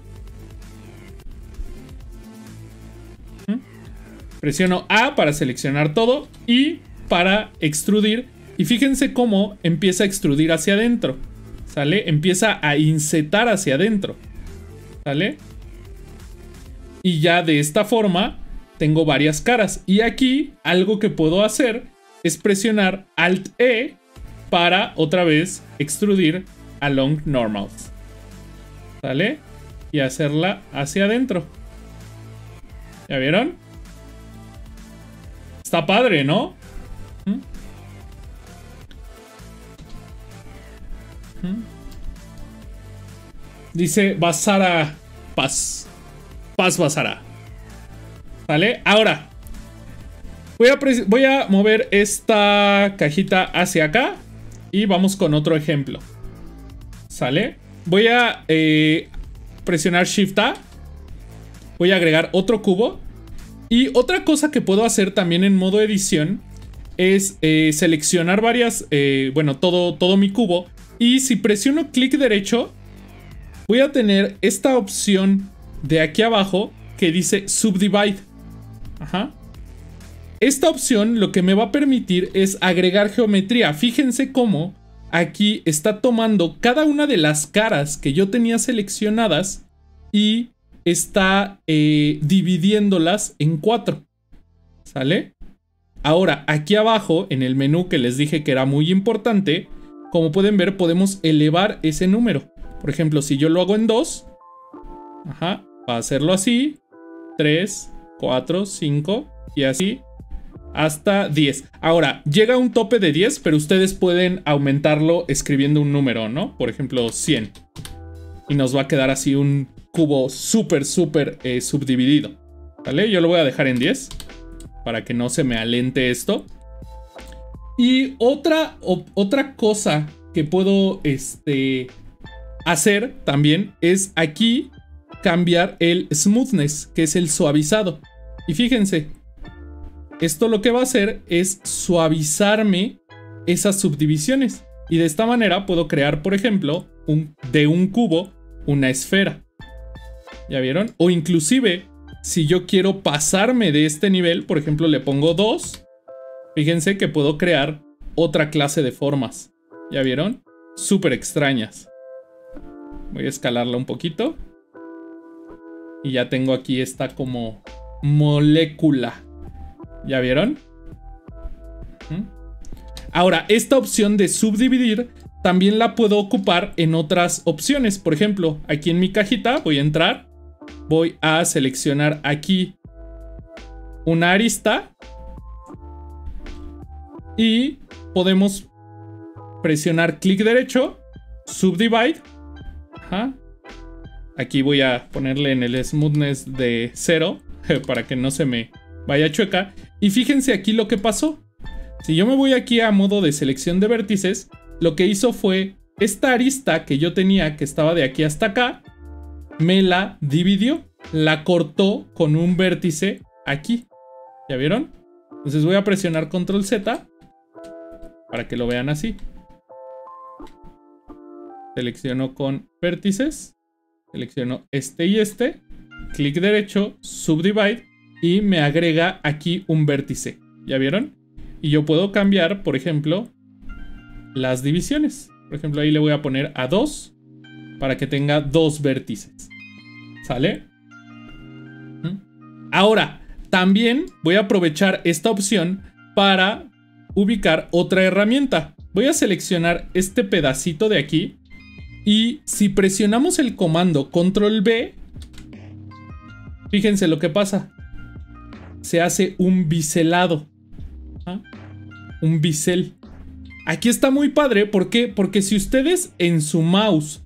Presiono A para seleccionar todo y para extrudir. Y fíjense cómo empieza a extrudir hacia adentro. ¿Sale? Empieza a insetar hacia adentro. ¿Sale? Y ya de esta forma tengo varias caras. Y aquí algo que puedo hacer es presionar Alt E para otra vez extrudir along normals. ¿Sale? Y hacerla hacia adentro. ¿Ya vieron? Está padre, ¿no? ¿Mm? ¿Mm? Dice Basara Paz. Paz Basara. ¿Vale? Ahora. Voy a, mover esta cajita hacia acá. Y vamos con otro ejemplo. ¿Sale? Voy a eh, presionar Shift A. Voy a agregar otro cubo. Y otra cosa que puedo hacer también en modo edición es eh, seleccionar varias, eh, bueno, todo, todo mi cubo. Y si presiono clic derecho, voy a tener esta opción de aquí abajo que dice Subdivide. Ajá. Esta opción lo que me va a permitir es agregar geometría. Fíjense cómo aquí está tomando cada una de las caras que yo tenía seleccionadas y está eh, dividiéndolas en cuatro. ¿Sale? Ahora, aquí abajo, en el menú que les dije que era muy importante, como pueden ver, podemos elevar ese número. Por ejemplo, si yo lo hago en dos, ajá, va a hacerlo así, 3, 4, 5 y así hasta 10. Ahora, llega un tope de 10, pero ustedes pueden aumentarlo escribiendo un número, ¿no? Por ejemplo, 100. Y nos va a quedar así un cubo súper, súper eh, subdividido. ¿Vale? Yo lo voy a dejar en 10 para que no se me alente esto. Y otra, otra cosa que puedo este, hacer también es aquí cambiar el smoothness, que es el suavizado. Y fíjense, esto lo que va a hacer es suavizarme esas subdivisiones. Y de esta manera puedo crear, por ejemplo, de un cubo una esfera. ¿Ya vieron? O inclusive, si yo quiero pasarme de este nivel, por ejemplo, le pongo 2. Fíjense que puedo crear otra clase de formas. ¿Ya vieron? Súper extrañas. Voy a escalarla un poquito. Y ya tengo aquí esta como molécula. ¿Ya vieron? Ahora, esta opción de subdividir también la puedo ocupar en otras opciones. Por ejemplo, aquí en mi cajita voy a entrar, voy a seleccionar aquí una arista Y podemos presionar clic derecho, subdivide. Aquí voy a ponerle en el smoothness de 0 para que no se me vaya chueca. Y fíjense aquí lo que pasó. Si yo me voy aquí a modo de selección de vértices, lo que hizo fue esta arista que yo tenía que estaba de aquí hasta acá, me la dividió, la cortó con un vértice aquí. ¿Ya vieron? Entonces voy a presionar control Z para que lo vean así. Selecciono con vértices, selecciono este y este, clic derecho, subdivide y me agrega aquí un vértice. ¿Ya vieron? Y yo puedo cambiar, por ejemplo, las divisiones. Por ejemplo, ahí le voy a poner a 2 para que tenga dos vértices. ¿Sale? ¿Mm? Ahora, también voy a aprovechar esta opción para ubicar otra herramienta. Voy a seleccionar este pedacito de aquí y si presionamos el comando control B, fíjense lo que pasa. Se hace un biselado. Un bisel. Aquí está muy padre. ¿Por qué? Porque si ustedes en su mouse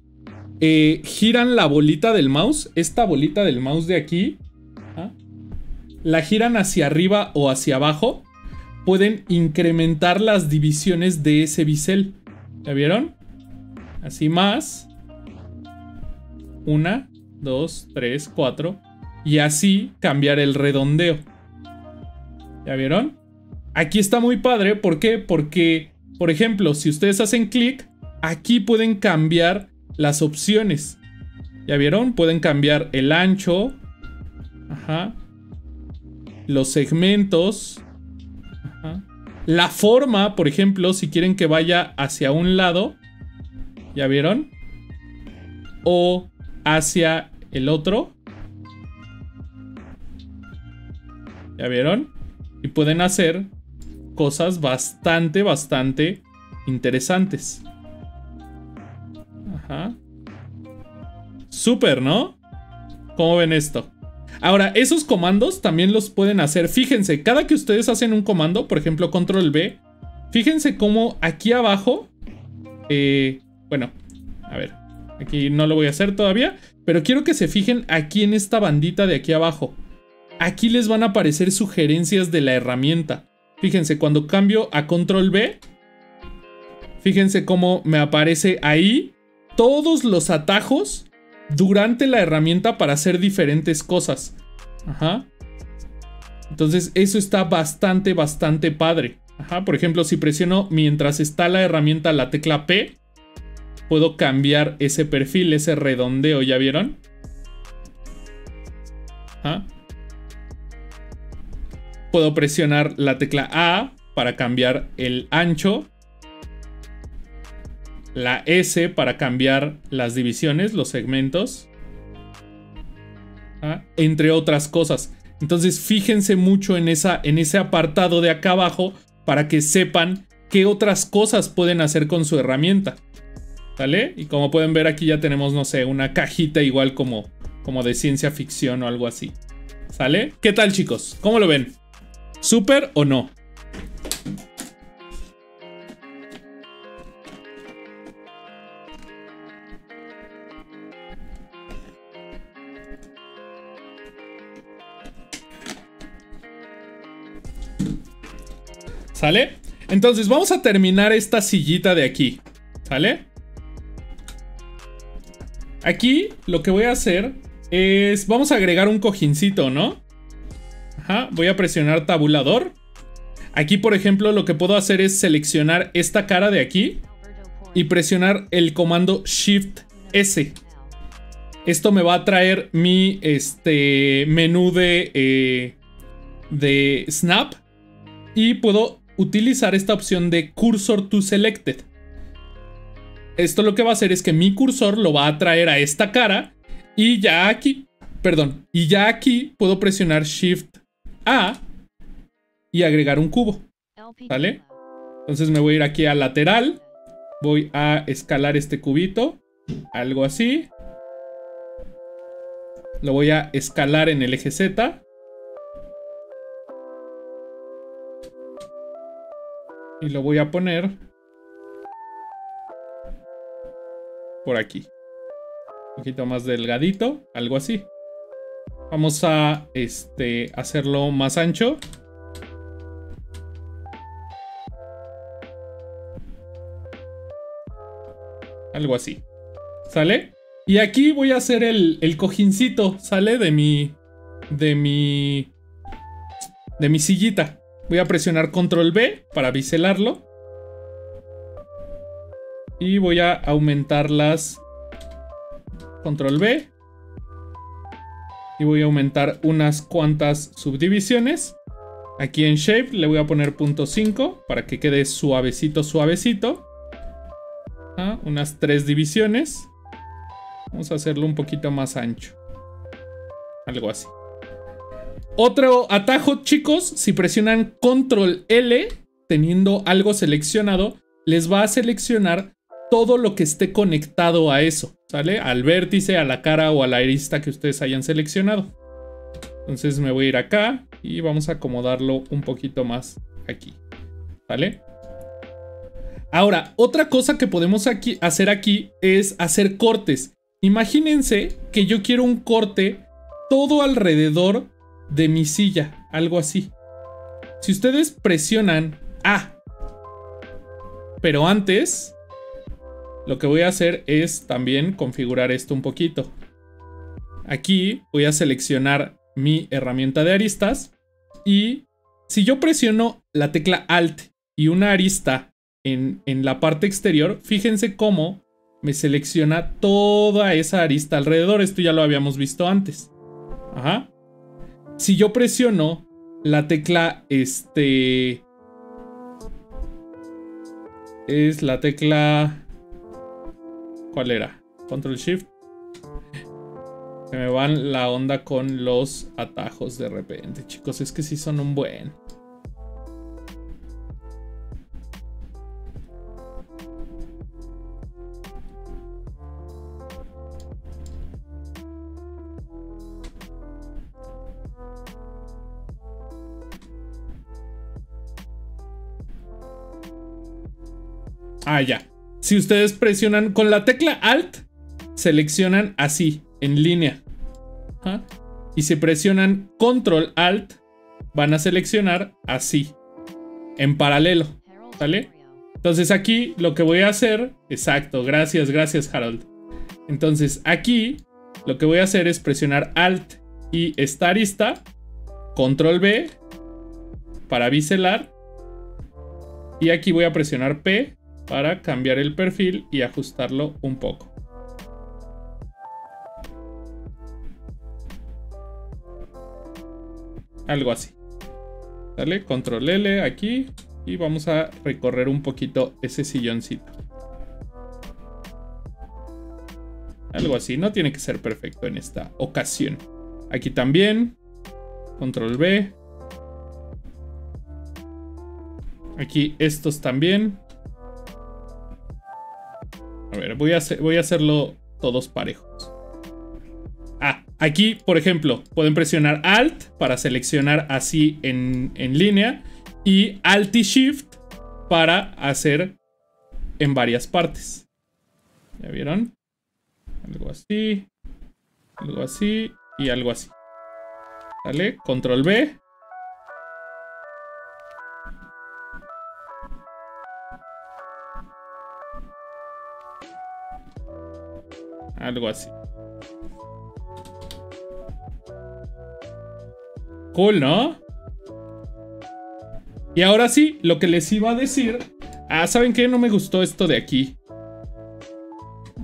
eh, giran la bolita del mouse, esta bolita del mouse de aquí, la giran hacia arriba o hacia abajo, pueden incrementar las divisiones de ese bisel. ¿Ya vieron? Así más. Una, dos, tres, cuatro. Y así cambiar el redondeo. ¿Ya vieron? Aquí está muy padre. ¿Por qué? Porque por ejemplo, si ustedes hacen clic, aquí pueden cambiar las opciones. ¿Ya vieron? Pueden cambiar el ancho. Ajá. Los segmentos. Ajá. La forma, por ejemplo, si quieren que vaya hacia un lado. ¿Ya vieron? O hacia el otro. ¿Ya vieron? Y pueden hacer cosas bastante, bastante interesantes. Ajá. Súper, ¿no? ¿Cómo ven esto? Ahora, esos comandos también los pueden hacer. Fíjense, cada que ustedes hacen un comando, por ejemplo, control B, fíjense cómo aquí abajo, eh, bueno, a ver, aquí no lo voy a hacer todavía, pero quiero que se fijen aquí en esta bandita de aquí abajo. Aquí les van a aparecer sugerencias de la herramienta. Fíjense, cuando cambio a control B, fíjense cómo me aparece ahí todos los atajos durante la herramienta para hacer diferentes cosas. Ajá. Entonces eso está bastante, bastante padre. Ajá, por ejemplo, si presiono mientras está la herramienta la tecla P, puedo cambiar ese perfil, ese redondeo, ¿ya vieron? Ajá. Puedo presionar la tecla A para cambiar el ancho. La S para cambiar las divisiones, los segmentos. ¿Ah? Entre otras cosas. Entonces fíjense mucho en, esa, en ese apartado de acá abajo para que sepan qué otras cosas pueden hacer con su herramienta. ¿Sale? Y como pueden ver aquí ya tenemos, no sé, una cajita igual como, como de ciencia ficción o algo así. ¿Sale? ¿Qué tal chicos? ¿Cómo lo ven? ¿Súper o no? ¿Sale? Entonces vamos a terminar esta sillita de aquí. ¿Sale? Aquí lo que voy a hacer es... Vamos a agregar un cojincito, ¿no? Voy a presionar tabulador. Aquí, por ejemplo, lo que puedo hacer es seleccionar esta cara de aquí y presionar el comando Shift S. Esto me va a traer mi este, menú de, eh, de Snap y puedo utilizar esta opción de Cursor to Selected. Esto lo que va a hacer es que mi cursor lo va a traer a esta cara y ya aquí, perdón, y ya aquí puedo presionar Shift a y agregar un cubo. ¿Vale? Entonces me voy a ir aquí a lateral. Voy a escalar este cubito. Algo así. Lo voy a escalar en el eje Z. Y lo voy a poner por aquí. Un poquito más delgadito, algo así. Vamos a este, hacerlo más ancho. Algo así. ¿Sale? Y aquí voy a hacer el, el cojincito, ¿sale? De mi... De mi... De mi sillita. Voy a presionar control B para biselarlo. Y voy a aumentarlas. Control B. Y voy a aumentar unas cuantas subdivisiones. Aquí en Shape le voy a poner punto 5 para que quede suavecito, suavecito. Ah, unas tres divisiones. Vamos a hacerlo un poquito más ancho. Algo así. Otro atajo, chicos, si presionan control L, teniendo algo seleccionado, les va a seleccionar todo lo que esté conectado a eso, ¿sale? Al vértice, a la cara o a la arista que ustedes hayan seleccionado. Entonces me voy a ir acá y vamos a acomodarlo un poquito más aquí, ¿vale? Ahora, otra cosa que podemos aquí, hacer aquí es hacer cortes. Imagínense que yo quiero un corte todo alrededor de mi silla, algo así. Si ustedes presionan A, pero antes, lo que voy a hacer es también configurar esto un poquito. Aquí voy a seleccionar mi herramienta de aristas y si yo presiono la tecla Alt y una arista en, en la parte exterior, fíjense cómo me selecciona toda esa arista alrededor. Esto ya lo habíamos visto antes. Ajá. Si yo presiono la tecla, este... Es la tecla... ¿Cuál era? Control Shift. Se me van la onda con los atajos de repente, chicos. Es que sí son un buen. Ah, ya. Si ustedes presionan con la tecla Alt, seleccionan así, en línea. Y si presionan Control Alt, van a seleccionar así, en paralelo. ¿Sale? Entonces aquí lo que voy a hacer, exacto, gracias, gracias Harold. Entonces aquí lo que voy a hacer es presionar Alt y esta arista, Control B para biselar. Y aquí voy a presionar P para cambiar el perfil y ajustarlo un poco. Algo así. Dale, control L aquí y vamos a recorrer un poquito ese silloncito. Algo así, no tiene que ser perfecto en esta ocasión. Aquí también, control B. Aquí estos también. A ver, voy a, hacerlo todos parejos. Ah, aquí, por ejemplo, pueden presionar Alt para seleccionar así en, en línea y Alt y Shift para hacer en varias partes. ¿Ya vieron? Algo así, algo así y algo así. ¿Vale? Control B Algo así. Cool, ¿no? Y ahora sí, lo que les iba a decir... Ah, ¿saben qué? No me gustó esto de aquí.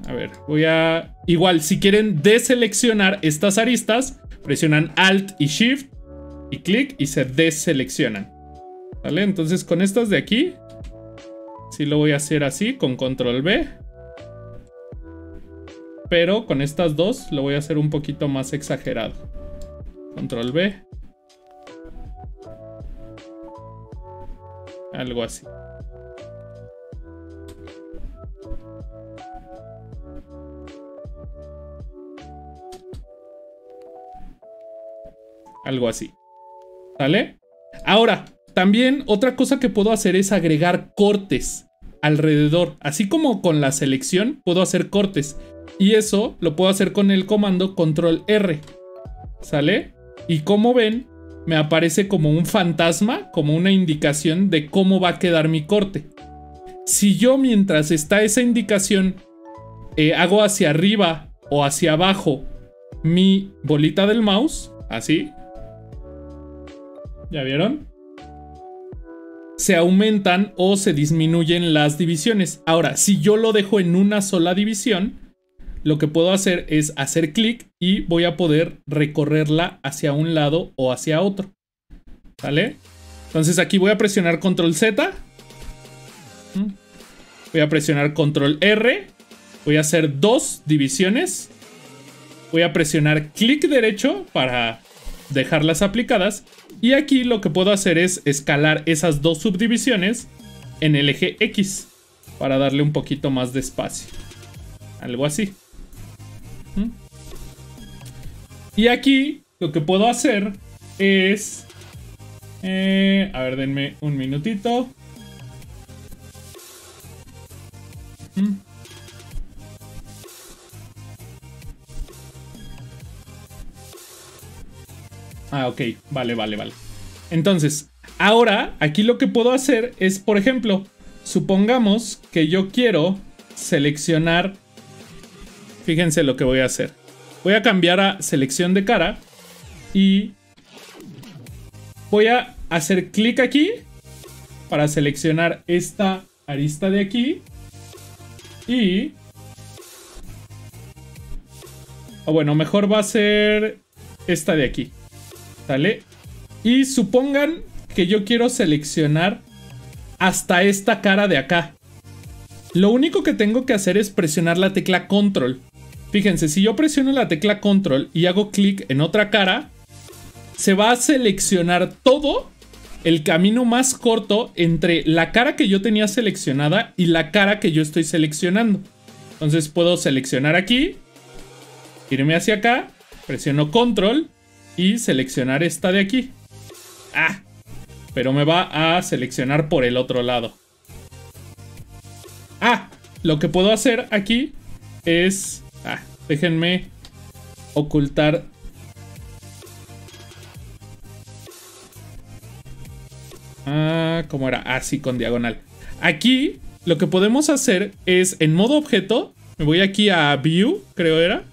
A ver, voy a... Igual, si quieren deseleccionar estas aristas, presionan Alt y Shift y clic y se deseleccionan. ¿Vale? Entonces con estas de aquí, sí lo voy a hacer así, con Control B. Pero con estas dos lo voy a hacer un poquito más exagerado. Control B. Algo así. Algo así. ¿Sale? Ahora, también otra cosa que puedo hacer es agregar cortes alrededor. Así como con la selección puedo hacer cortes. Y eso lo puedo hacer con el comando control R. ¿Sale? Y como ven, me aparece como un fantasma, como una indicación de cómo va a quedar mi corte. Si yo mientras está esa indicación eh, hago hacia arriba o hacia abajo mi bolita del mouse, así. ¿Ya vieron? Se aumentan o se disminuyen las divisiones. Ahora, si yo lo dejo en una sola división, lo que puedo hacer es hacer clic y voy a poder recorrerla hacia un lado o hacia otro. ¿Vale? Entonces aquí voy a presionar control Z. Voy a presionar control R. Voy a hacer dos divisiones. Voy a presionar clic derecho para dejarlas aplicadas. Y aquí lo que puedo hacer es escalar esas dos subdivisiones en el eje X para darle un poquito más de espacio. Algo así. Y aquí lo que puedo hacer es... Eh, a ver, denme un minutito. Ah, ok. Vale, vale, vale. Entonces, ahora aquí lo que puedo hacer es, por ejemplo, supongamos que yo quiero seleccionar... Fíjense lo que voy a hacer. Voy a cambiar a selección de cara y voy a hacer clic aquí para seleccionar esta arista de aquí y... O bueno, mejor va a ser esta de aquí. ¿Sale? Y supongan que yo quiero seleccionar hasta esta cara de acá. Lo único que tengo que hacer es presionar la tecla control. Fíjense, si yo presiono la tecla control y hago clic en otra cara, se va a seleccionar todo el camino más corto entre la cara que yo tenía seleccionada y la cara que yo estoy seleccionando. Entonces puedo seleccionar aquí, irme hacia acá, presiono control y seleccionar esta de aquí. Ah, pero me va a seleccionar por el otro lado. Ah, lo que puedo hacer aquí es Ah, déjenme ocultar. Ah, ¿cómo era? Así ah, con diagonal. Aquí lo que podemos hacer es en modo objeto. Me voy aquí a View, creo era.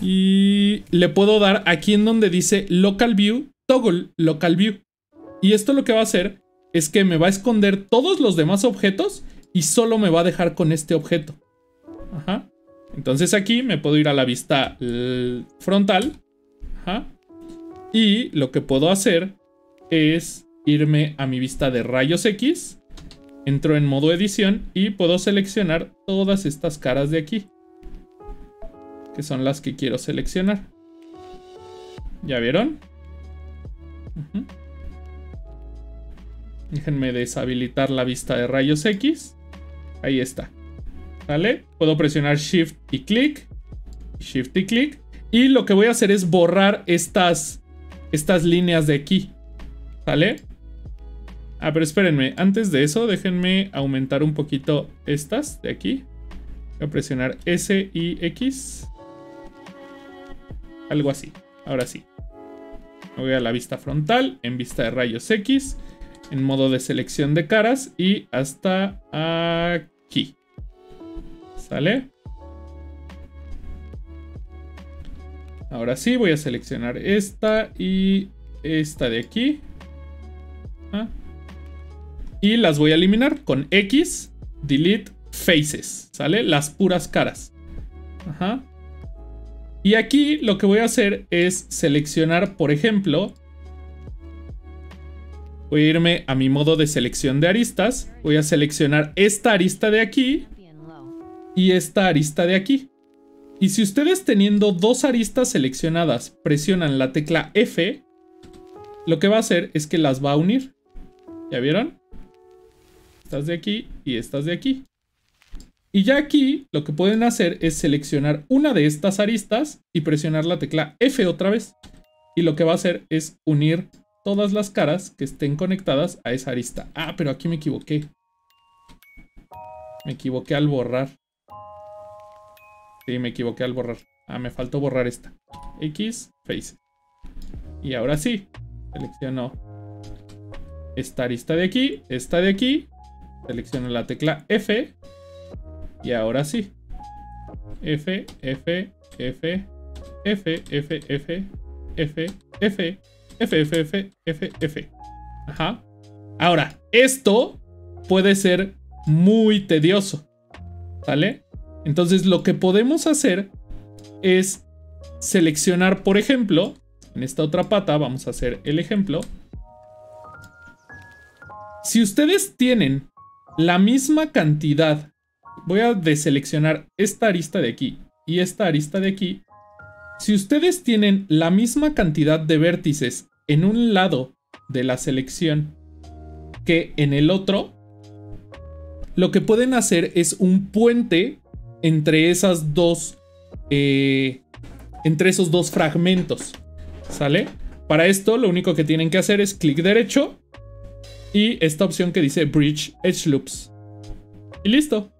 Y le puedo dar aquí en donde dice Local View, Toggle Local View. Y esto lo que va a hacer es que me va a esconder todos los demás objetos y solo me va a dejar con este objeto. Ajá. Entonces aquí me puedo ir a la vista frontal. Y lo que puedo hacer es irme a mi vista de rayos X. Entro en modo edición y puedo seleccionar todas estas caras de aquí. Que son las que quiero seleccionar. ¿Ya vieron? Déjenme deshabilitar la vista de rayos X. Ahí está. ¿Vale? Puedo presionar Shift y clic. Shift y clic. Y lo que voy a hacer es borrar estas, estas líneas de aquí. ¿Vale? Ah, pero espérenme. Antes de eso, déjenme aumentar un poquito estas de aquí. Voy a presionar S y X. Algo así. Ahora sí. Me voy a la vista frontal, en vista de rayos X, en modo de selección de caras y hasta aquí. ¿Sale? Ahora sí, voy a seleccionar esta y esta de aquí. Ah. Y las voy a eliminar con X, delete faces, ¿sale? Las puras caras. Ajá. Y aquí lo que voy a hacer es seleccionar, por ejemplo, voy a irme a mi modo de selección de aristas, voy a seleccionar esta arista de aquí y esta arista de aquí. Y si ustedes teniendo dos aristas seleccionadas presionan la tecla F, lo que va a hacer es que las va a unir. ¿Ya vieron? Estas de aquí y estas de aquí. Y ya aquí lo que pueden hacer es seleccionar una de estas aristas y presionar la tecla F otra vez. Y lo que va a hacer es unir todas las caras que estén conectadas a esa arista. Ah, pero aquí me equivoqué. Me equivoqué al borrar. Sí, me equivoqué al borrar. Ah, me faltó borrar esta. X, face. Y ahora sí, selecciono esta arista de aquí, esta de aquí. Selecciono la tecla F. Y ahora sí. F, F, F, F, F, F, F, F, F, F, F, F, F. Ajá. Ahora, esto puede ser muy tedioso. ¿Sale? Entonces lo que podemos hacer es seleccionar, por ejemplo, en esta otra pata vamos a hacer el ejemplo. Si ustedes tienen la misma cantidad, voy a deseleccionar esta arista de aquí y esta arista de aquí. Si ustedes tienen la misma cantidad de vértices en un lado de la selección que en el otro, lo que pueden hacer es un puente entre esas dos eh, entre esos dos fragmentos sale para esto lo único que tienen que hacer es clic derecho y esta opción que dice bridge edge loops. Y listo.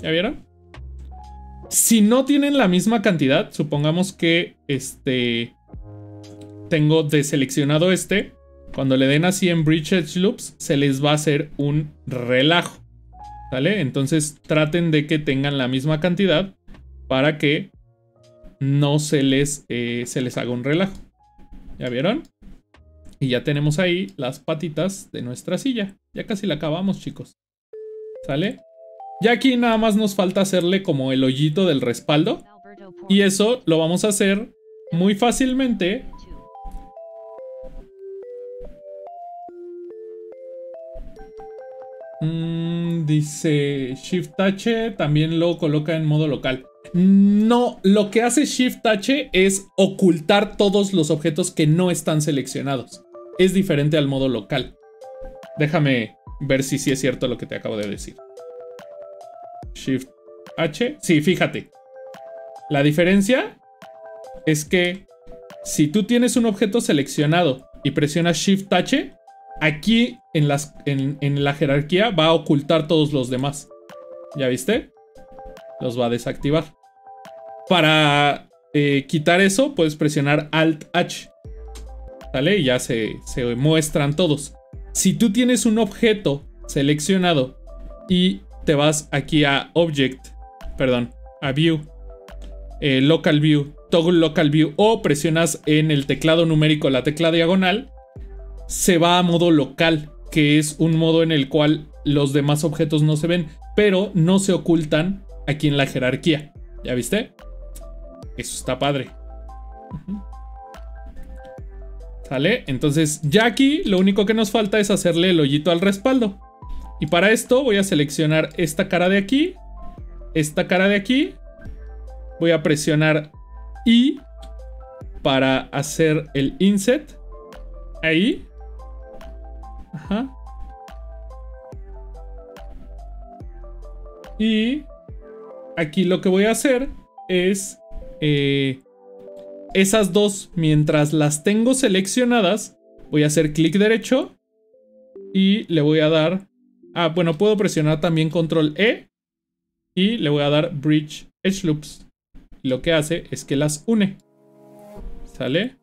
Ya vieron si no tienen la misma cantidad supongamos que este tengo deseleccionado este cuando le den así en bridge edge loops se les va a hacer un relajo ¿Vale? Entonces traten de que tengan la misma cantidad para que no se les, eh, se les haga un relajo. ¿Ya vieron? Y ya tenemos ahí las patitas de nuestra silla. Ya casi la acabamos, chicos. ¿Sale? Ya aquí nada más nos falta hacerle como el hoyito del respaldo. Y eso lo vamos a hacer muy fácilmente Mm, dice Shift H también lo coloca en modo local. No, lo que hace Shift H es ocultar todos los objetos que no están seleccionados. Es diferente al modo local. Déjame ver si sí es cierto lo que te acabo de decir. Shift H. Sí, fíjate. La diferencia es que si tú tienes un objeto seleccionado y presionas Shift H, Aquí en, la jerarquía va a ocultar todos los demás. ¿Ya viste? Los va a desactivar. Para eh, quitar eso, puedes presionar Alt H. ¿Sale? Y ya se, se muestran todos. Si tú tienes un objeto seleccionado y te vas aquí a Object, perdón, a View, eh, Local View, Toggle Local View o presionas en el teclado numérico la tecla diagonal, se va a modo local, que es un modo en el cual los demás objetos no se ven, pero no se ocultan aquí en la jerarquía. ¿Ya viste? Eso está padre. ¿Sale? Entonces ya aquí lo único que nos falta es hacerle el hoyito al respaldo. Y para esto voy a seleccionar esta cara de aquí, esta cara de aquí. Voy a presionar I para hacer el inset. Ahí. Ajá. Y aquí lo que voy a hacer es eh, esas dos, mientras las tengo seleccionadas, voy a hacer clic derecho y le voy a dar... Ah, bueno, puedo presionar también control E y le voy a dar Bridge Edge Loops. Lo que hace es que las une. ¿Sale?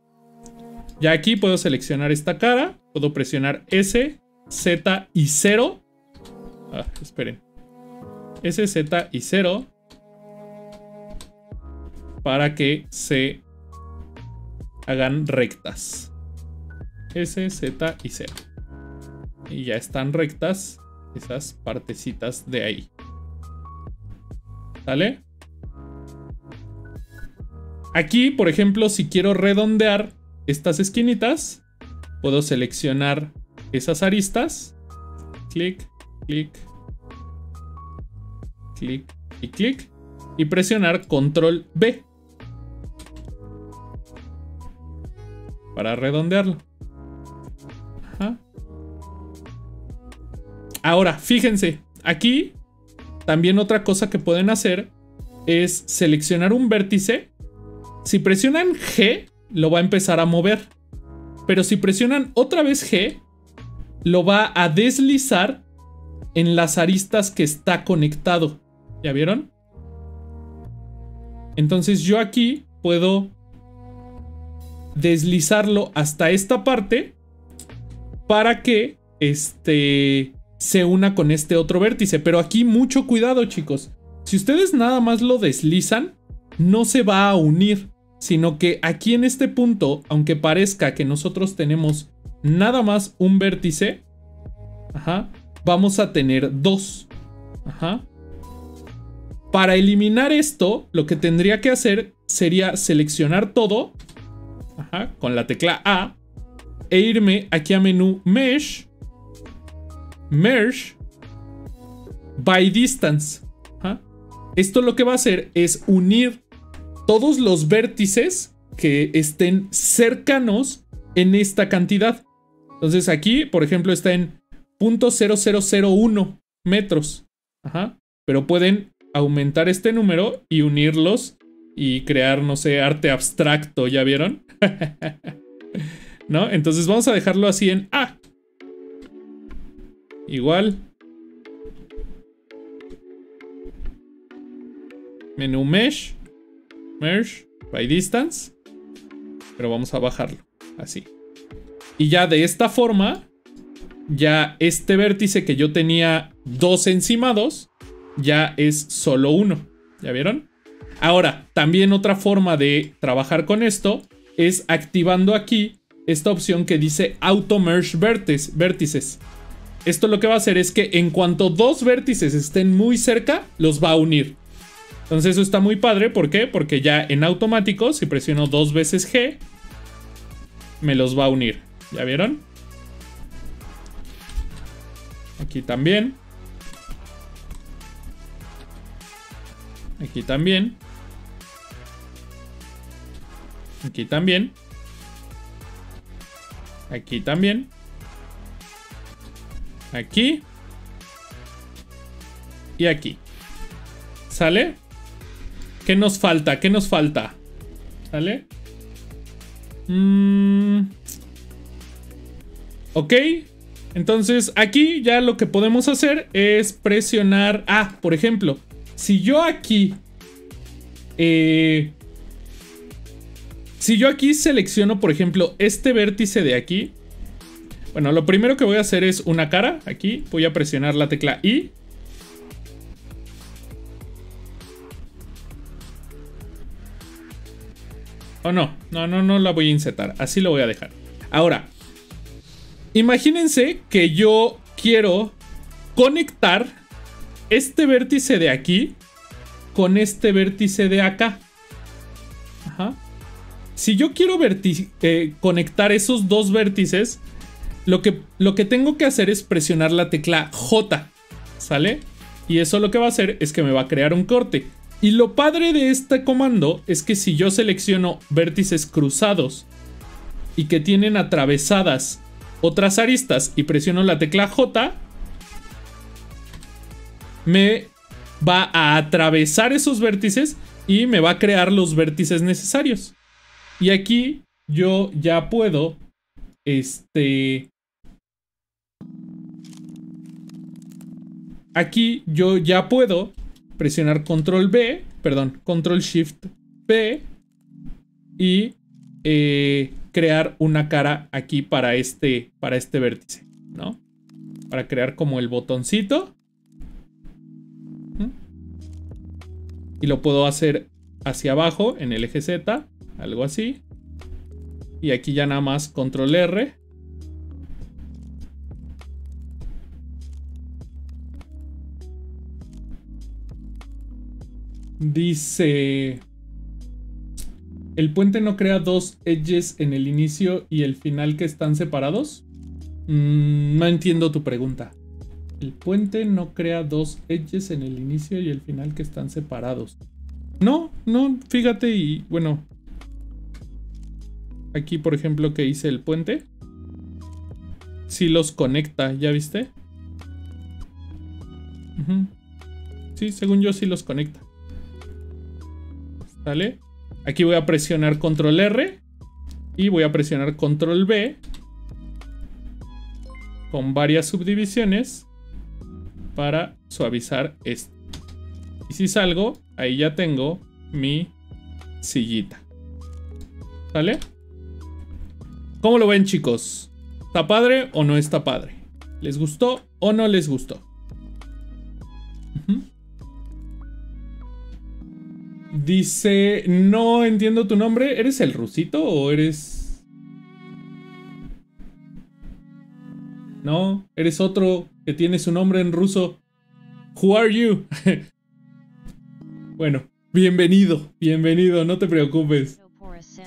Ya aquí puedo seleccionar esta cara Puedo presionar S, Z y 0. Ah, esperen. S, Z y 0. Para que se hagan rectas. S, Z y 0. Y ya están rectas esas partecitas de ahí. ¿Sale? Aquí, por ejemplo, si quiero redondear estas esquinitas, puedo seleccionar esas aristas. Clic, clic, clic y clic. Y presionar control B. Para redondearlo. Ahora, fíjense, aquí también otra cosa que pueden hacer es seleccionar un vértice. Si presionan G, lo va a empezar a mover. Pero si presionan otra vez G, lo va a deslizar en las aristas que está conectado. ¿Ya vieron? Entonces yo aquí puedo deslizarlo hasta esta parte para que este se una con este otro vértice. Pero aquí mucho cuidado chicos. Si ustedes nada más lo deslizan, no se va a unir, sino que aquí en este punto, aunque parezca que nosotros tenemos nada más un vértice, ajá, vamos a tener dos. Ajá. Para eliminar esto, lo que tendría que hacer sería seleccionar todo con la tecla A e irme aquí a menú Mesh, Merge, by Distance. Esto lo que va a hacer es unir todos los vértices que estén cercanos en esta cantidad. Entonces aquí, por ejemplo, está en .0001 metros. Ajá. Pero pueden aumentar este número y unirlos y crear, no sé, arte abstracto, ¿ya vieron? ¿No? Entonces vamos a dejarlo así en A. Igual. Menú Mesh. Merge by Distance. Pero vamos a bajarlo. Así. Y ya de esta forma, ya este vértice que yo tenía dos encimados, ya es solo uno. ¿Ya vieron? Ahora, también otra forma de trabajar con esto es activando aquí esta opción que dice Auto Merge Vértices. Esto lo que va a hacer es que en cuanto dos vértices estén muy cerca, los va a unir. Entonces eso está muy padre, ¿por qué? Porque ya en automático, si presiono dos veces G, me los va a unir. ¿Ya vieron? Aquí también. Aquí también. Aquí también. Aquí también. Aquí. Y aquí. ¿Sale? ¿Qué nos falta? ¿Qué nos falta? ¿Sale? Mm. Ok. Entonces aquí ya lo que podemos hacer es presionar... Ah, por ejemplo, si yo aquí... Eh, si yo aquí selecciono, por ejemplo, este vértice de aquí. Bueno, lo primero que voy a hacer es una cara. Aquí voy a presionar la tecla I. Oh, no, no, no, no la voy a insertar. Así lo voy a dejar. Ahora, imagínense que yo quiero conectar este vértice de aquí con este vértice de acá. Ajá. Si yo quiero eh, conectar esos dos vértices, lo que, lo que tengo que hacer es presionar la tecla J, ¿sale? Y eso lo que va a hacer es que me va a crear un corte. Y lo padre de este comando es que si yo selecciono vértices cruzados y que tienen atravesadas otras aristas y presiono la tecla J, me va a atravesar esos vértices y me va a crear los vértices necesarios. Y aquí yo ya puedo, este... Aquí yo ya puedo presionar control B, perdón, control shift B y eh, crear una cara aquí para este, para este vértice, ¿no? Para crear como el botoncito. Y lo puedo hacer hacia abajo en el eje Z algo así. Y aquí ya nada más control R. Dice... ¿El puente no crea dos edges en el inicio y el final que están separados? Mm, no entiendo tu pregunta. El puente no crea dos edges en el inicio y el final que están separados. No, no, fíjate y bueno, Aquí, por ejemplo, que hice el puente. Si los conecta, ¿ya viste? Sí, según yo sí los conecta. ¿Sale? Aquí voy a presionar control R. y voy a presionar control B con varias subdivisiones para suavizar esto. Y si salgo, ahí ya tengo mi sillita. ¿Sale? ¿Cómo lo ven chicos? ¿Está padre o no está padre? ¿Les gustó o no les gustó? Dice, no entiendo tu nombre. ¿Eres el rusito o eres... No, eres otro que tiene su nombre en ruso. Who are you? bueno, bienvenido, bienvenido, no te preocupes.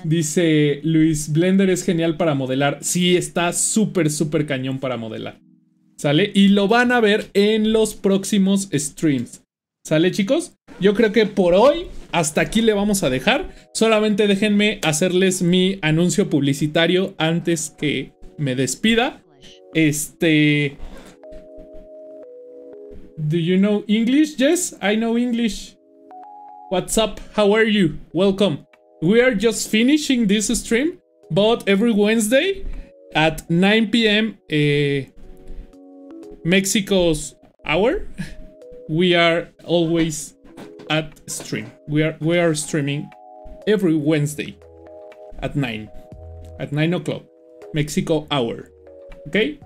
Dice Luis, Blender es genial para modelar. Sí, está súper, súper cañón para modelar. ¿Sale? Y lo van a ver en los próximos streams. ¿Sale chicos? Yo creo que por hoy hasta aquí le vamos a dejar. Solamente déjenme hacerles mi anuncio publicitario antes que me despida. Este... Do you know English? Yes, I know English. What's up? How are you? Welcome. We are just finishing this stream, but every Wednesday at 9 p.m. Uh, Mexico's hour, we are always stream. We are we are streaming every Wednesday at 9. At 9 o'clock. Mexico hour. ¿Ok?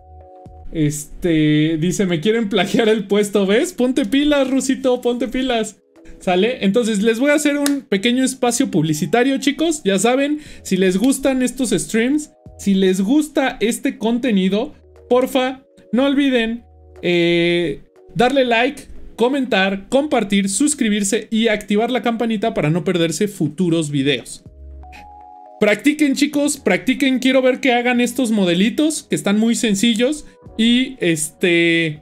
Este dice, me quieren plagiar el puesto, ¿ves? Ponte pilas, Rusito, ponte pilas. ¿Sale? Entonces les voy a hacer un pequeño espacio publicitario, chicos. Ya saben, si les gustan estos streams, si les gusta este contenido, porfa, no olviden eh, darle like, comentar, compartir, suscribirse y activar la campanita para no perderse futuros videos. Practiquen chicos, practiquen, quiero ver que hagan estos modelitos que están muy sencillos y este...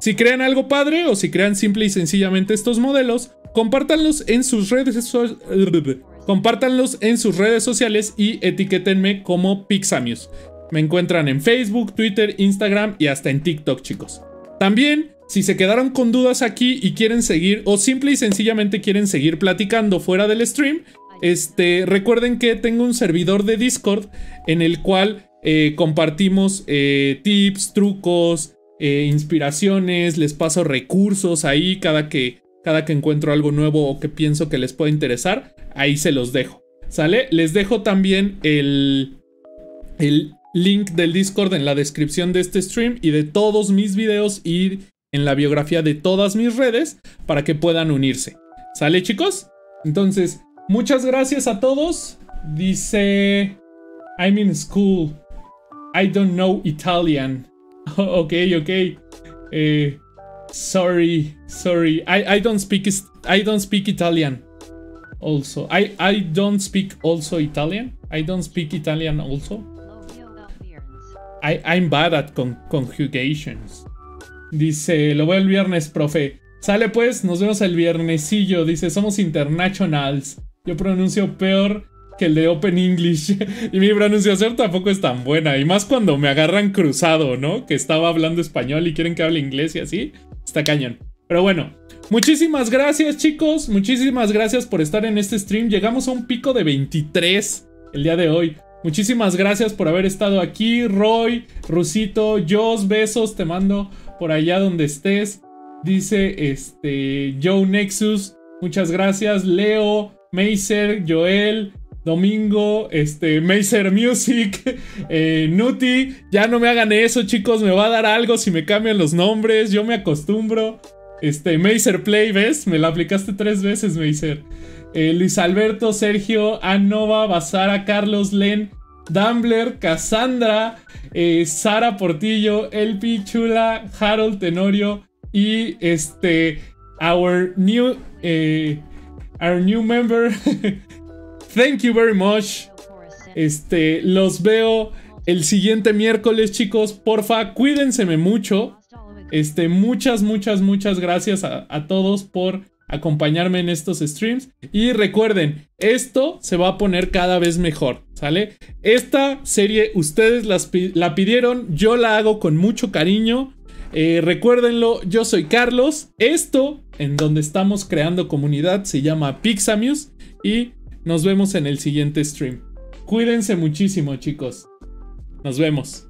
Si crean algo padre o si crean simple y sencillamente estos modelos, compártanlos en sus redes compártanlos en sus redes sociales y etiquétenme como Pixamius. Me encuentran en Facebook, Twitter, Instagram y hasta en TikTok, chicos. También si se quedaron con dudas aquí y quieren seguir o simple y sencillamente quieren seguir platicando fuera del stream, este, recuerden que tengo un servidor de Discord en el cual eh, compartimos eh, tips, trucos, eh, inspiraciones, les paso recursos ahí cada que, cada que encuentro algo nuevo o que pienso que les puede interesar, ahí se los dejo. ¿Sale? Les dejo también el, el link del Discord en la descripción de este stream y de todos mis videos y en la biografía de todas mis redes para que puedan unirse. ¿Sale chicos? Entonces, muchas gracias a todos. Dice, I'm in school. I don't know Italian. ok, ok. Eh, sorry, sorry. I, I don't speak I don't speak Italian. Also, I I don't speak also Italian. I don't speak Italian also. I I'm bad at con conjugations. Dice, lo veo el viernes, profe. Sale pues, nos vemos el viernesillo. Dice, somos internationals. Yo pronuncio peor que el de Open English. y mi pronunciación tampoco es tan buena. Y más cuando me agarran cruzado, ¿no? Que estaba hablando español y quieren que hable inglés y así. Está cañón. Pero bueno, muchísimas gracias chicos. Muchísimas gracias por estar en este stream. Llegamos a un pico de 23 el día de hoy. Muchísimas gracias por haber estado aquí. Roy, Rusito, Jos, besos. Te mando por allá donde estés. Dice este Joe Nexus, muchas gracias. Leo, Meiser, Joel, Domingo, este, Meiser Music, eh, Nuti. Ya no me hagan eso, chicos. Me va a dar algo si me cambian los nombres. Yo me acostumbro. Este, Meiser Play, ¿ves? Me la aplicaste tres veces, Meiser. Eh, Luis Alberto, Sergio, Anova, Basara, Carlos, Len, Dumbler, Cassandra, eh, Sara Portillo, Elpi, Chula, Harold Tenorio y este, our new, eh, our new member. Thank you very much. Este, los veo el siguiente miércoles, chicos. Porfa, cuídense mucho. Este, muchas, muchas, muchas gracias a todos por acompañarme en estos streams. Y recuerden, esto se va a poner cada vez mejor, ¿sale? Esta serie ustedes la pidieron, yo la hago con mucho cariño. Eh, recuérdenlo, yo soy Carlos. Esto, en donde estamos creando comunidad, se llama Pixamius. Y nos vemos en el siguiente stream. Cuídense muchísimo, chicos. Nos vemos.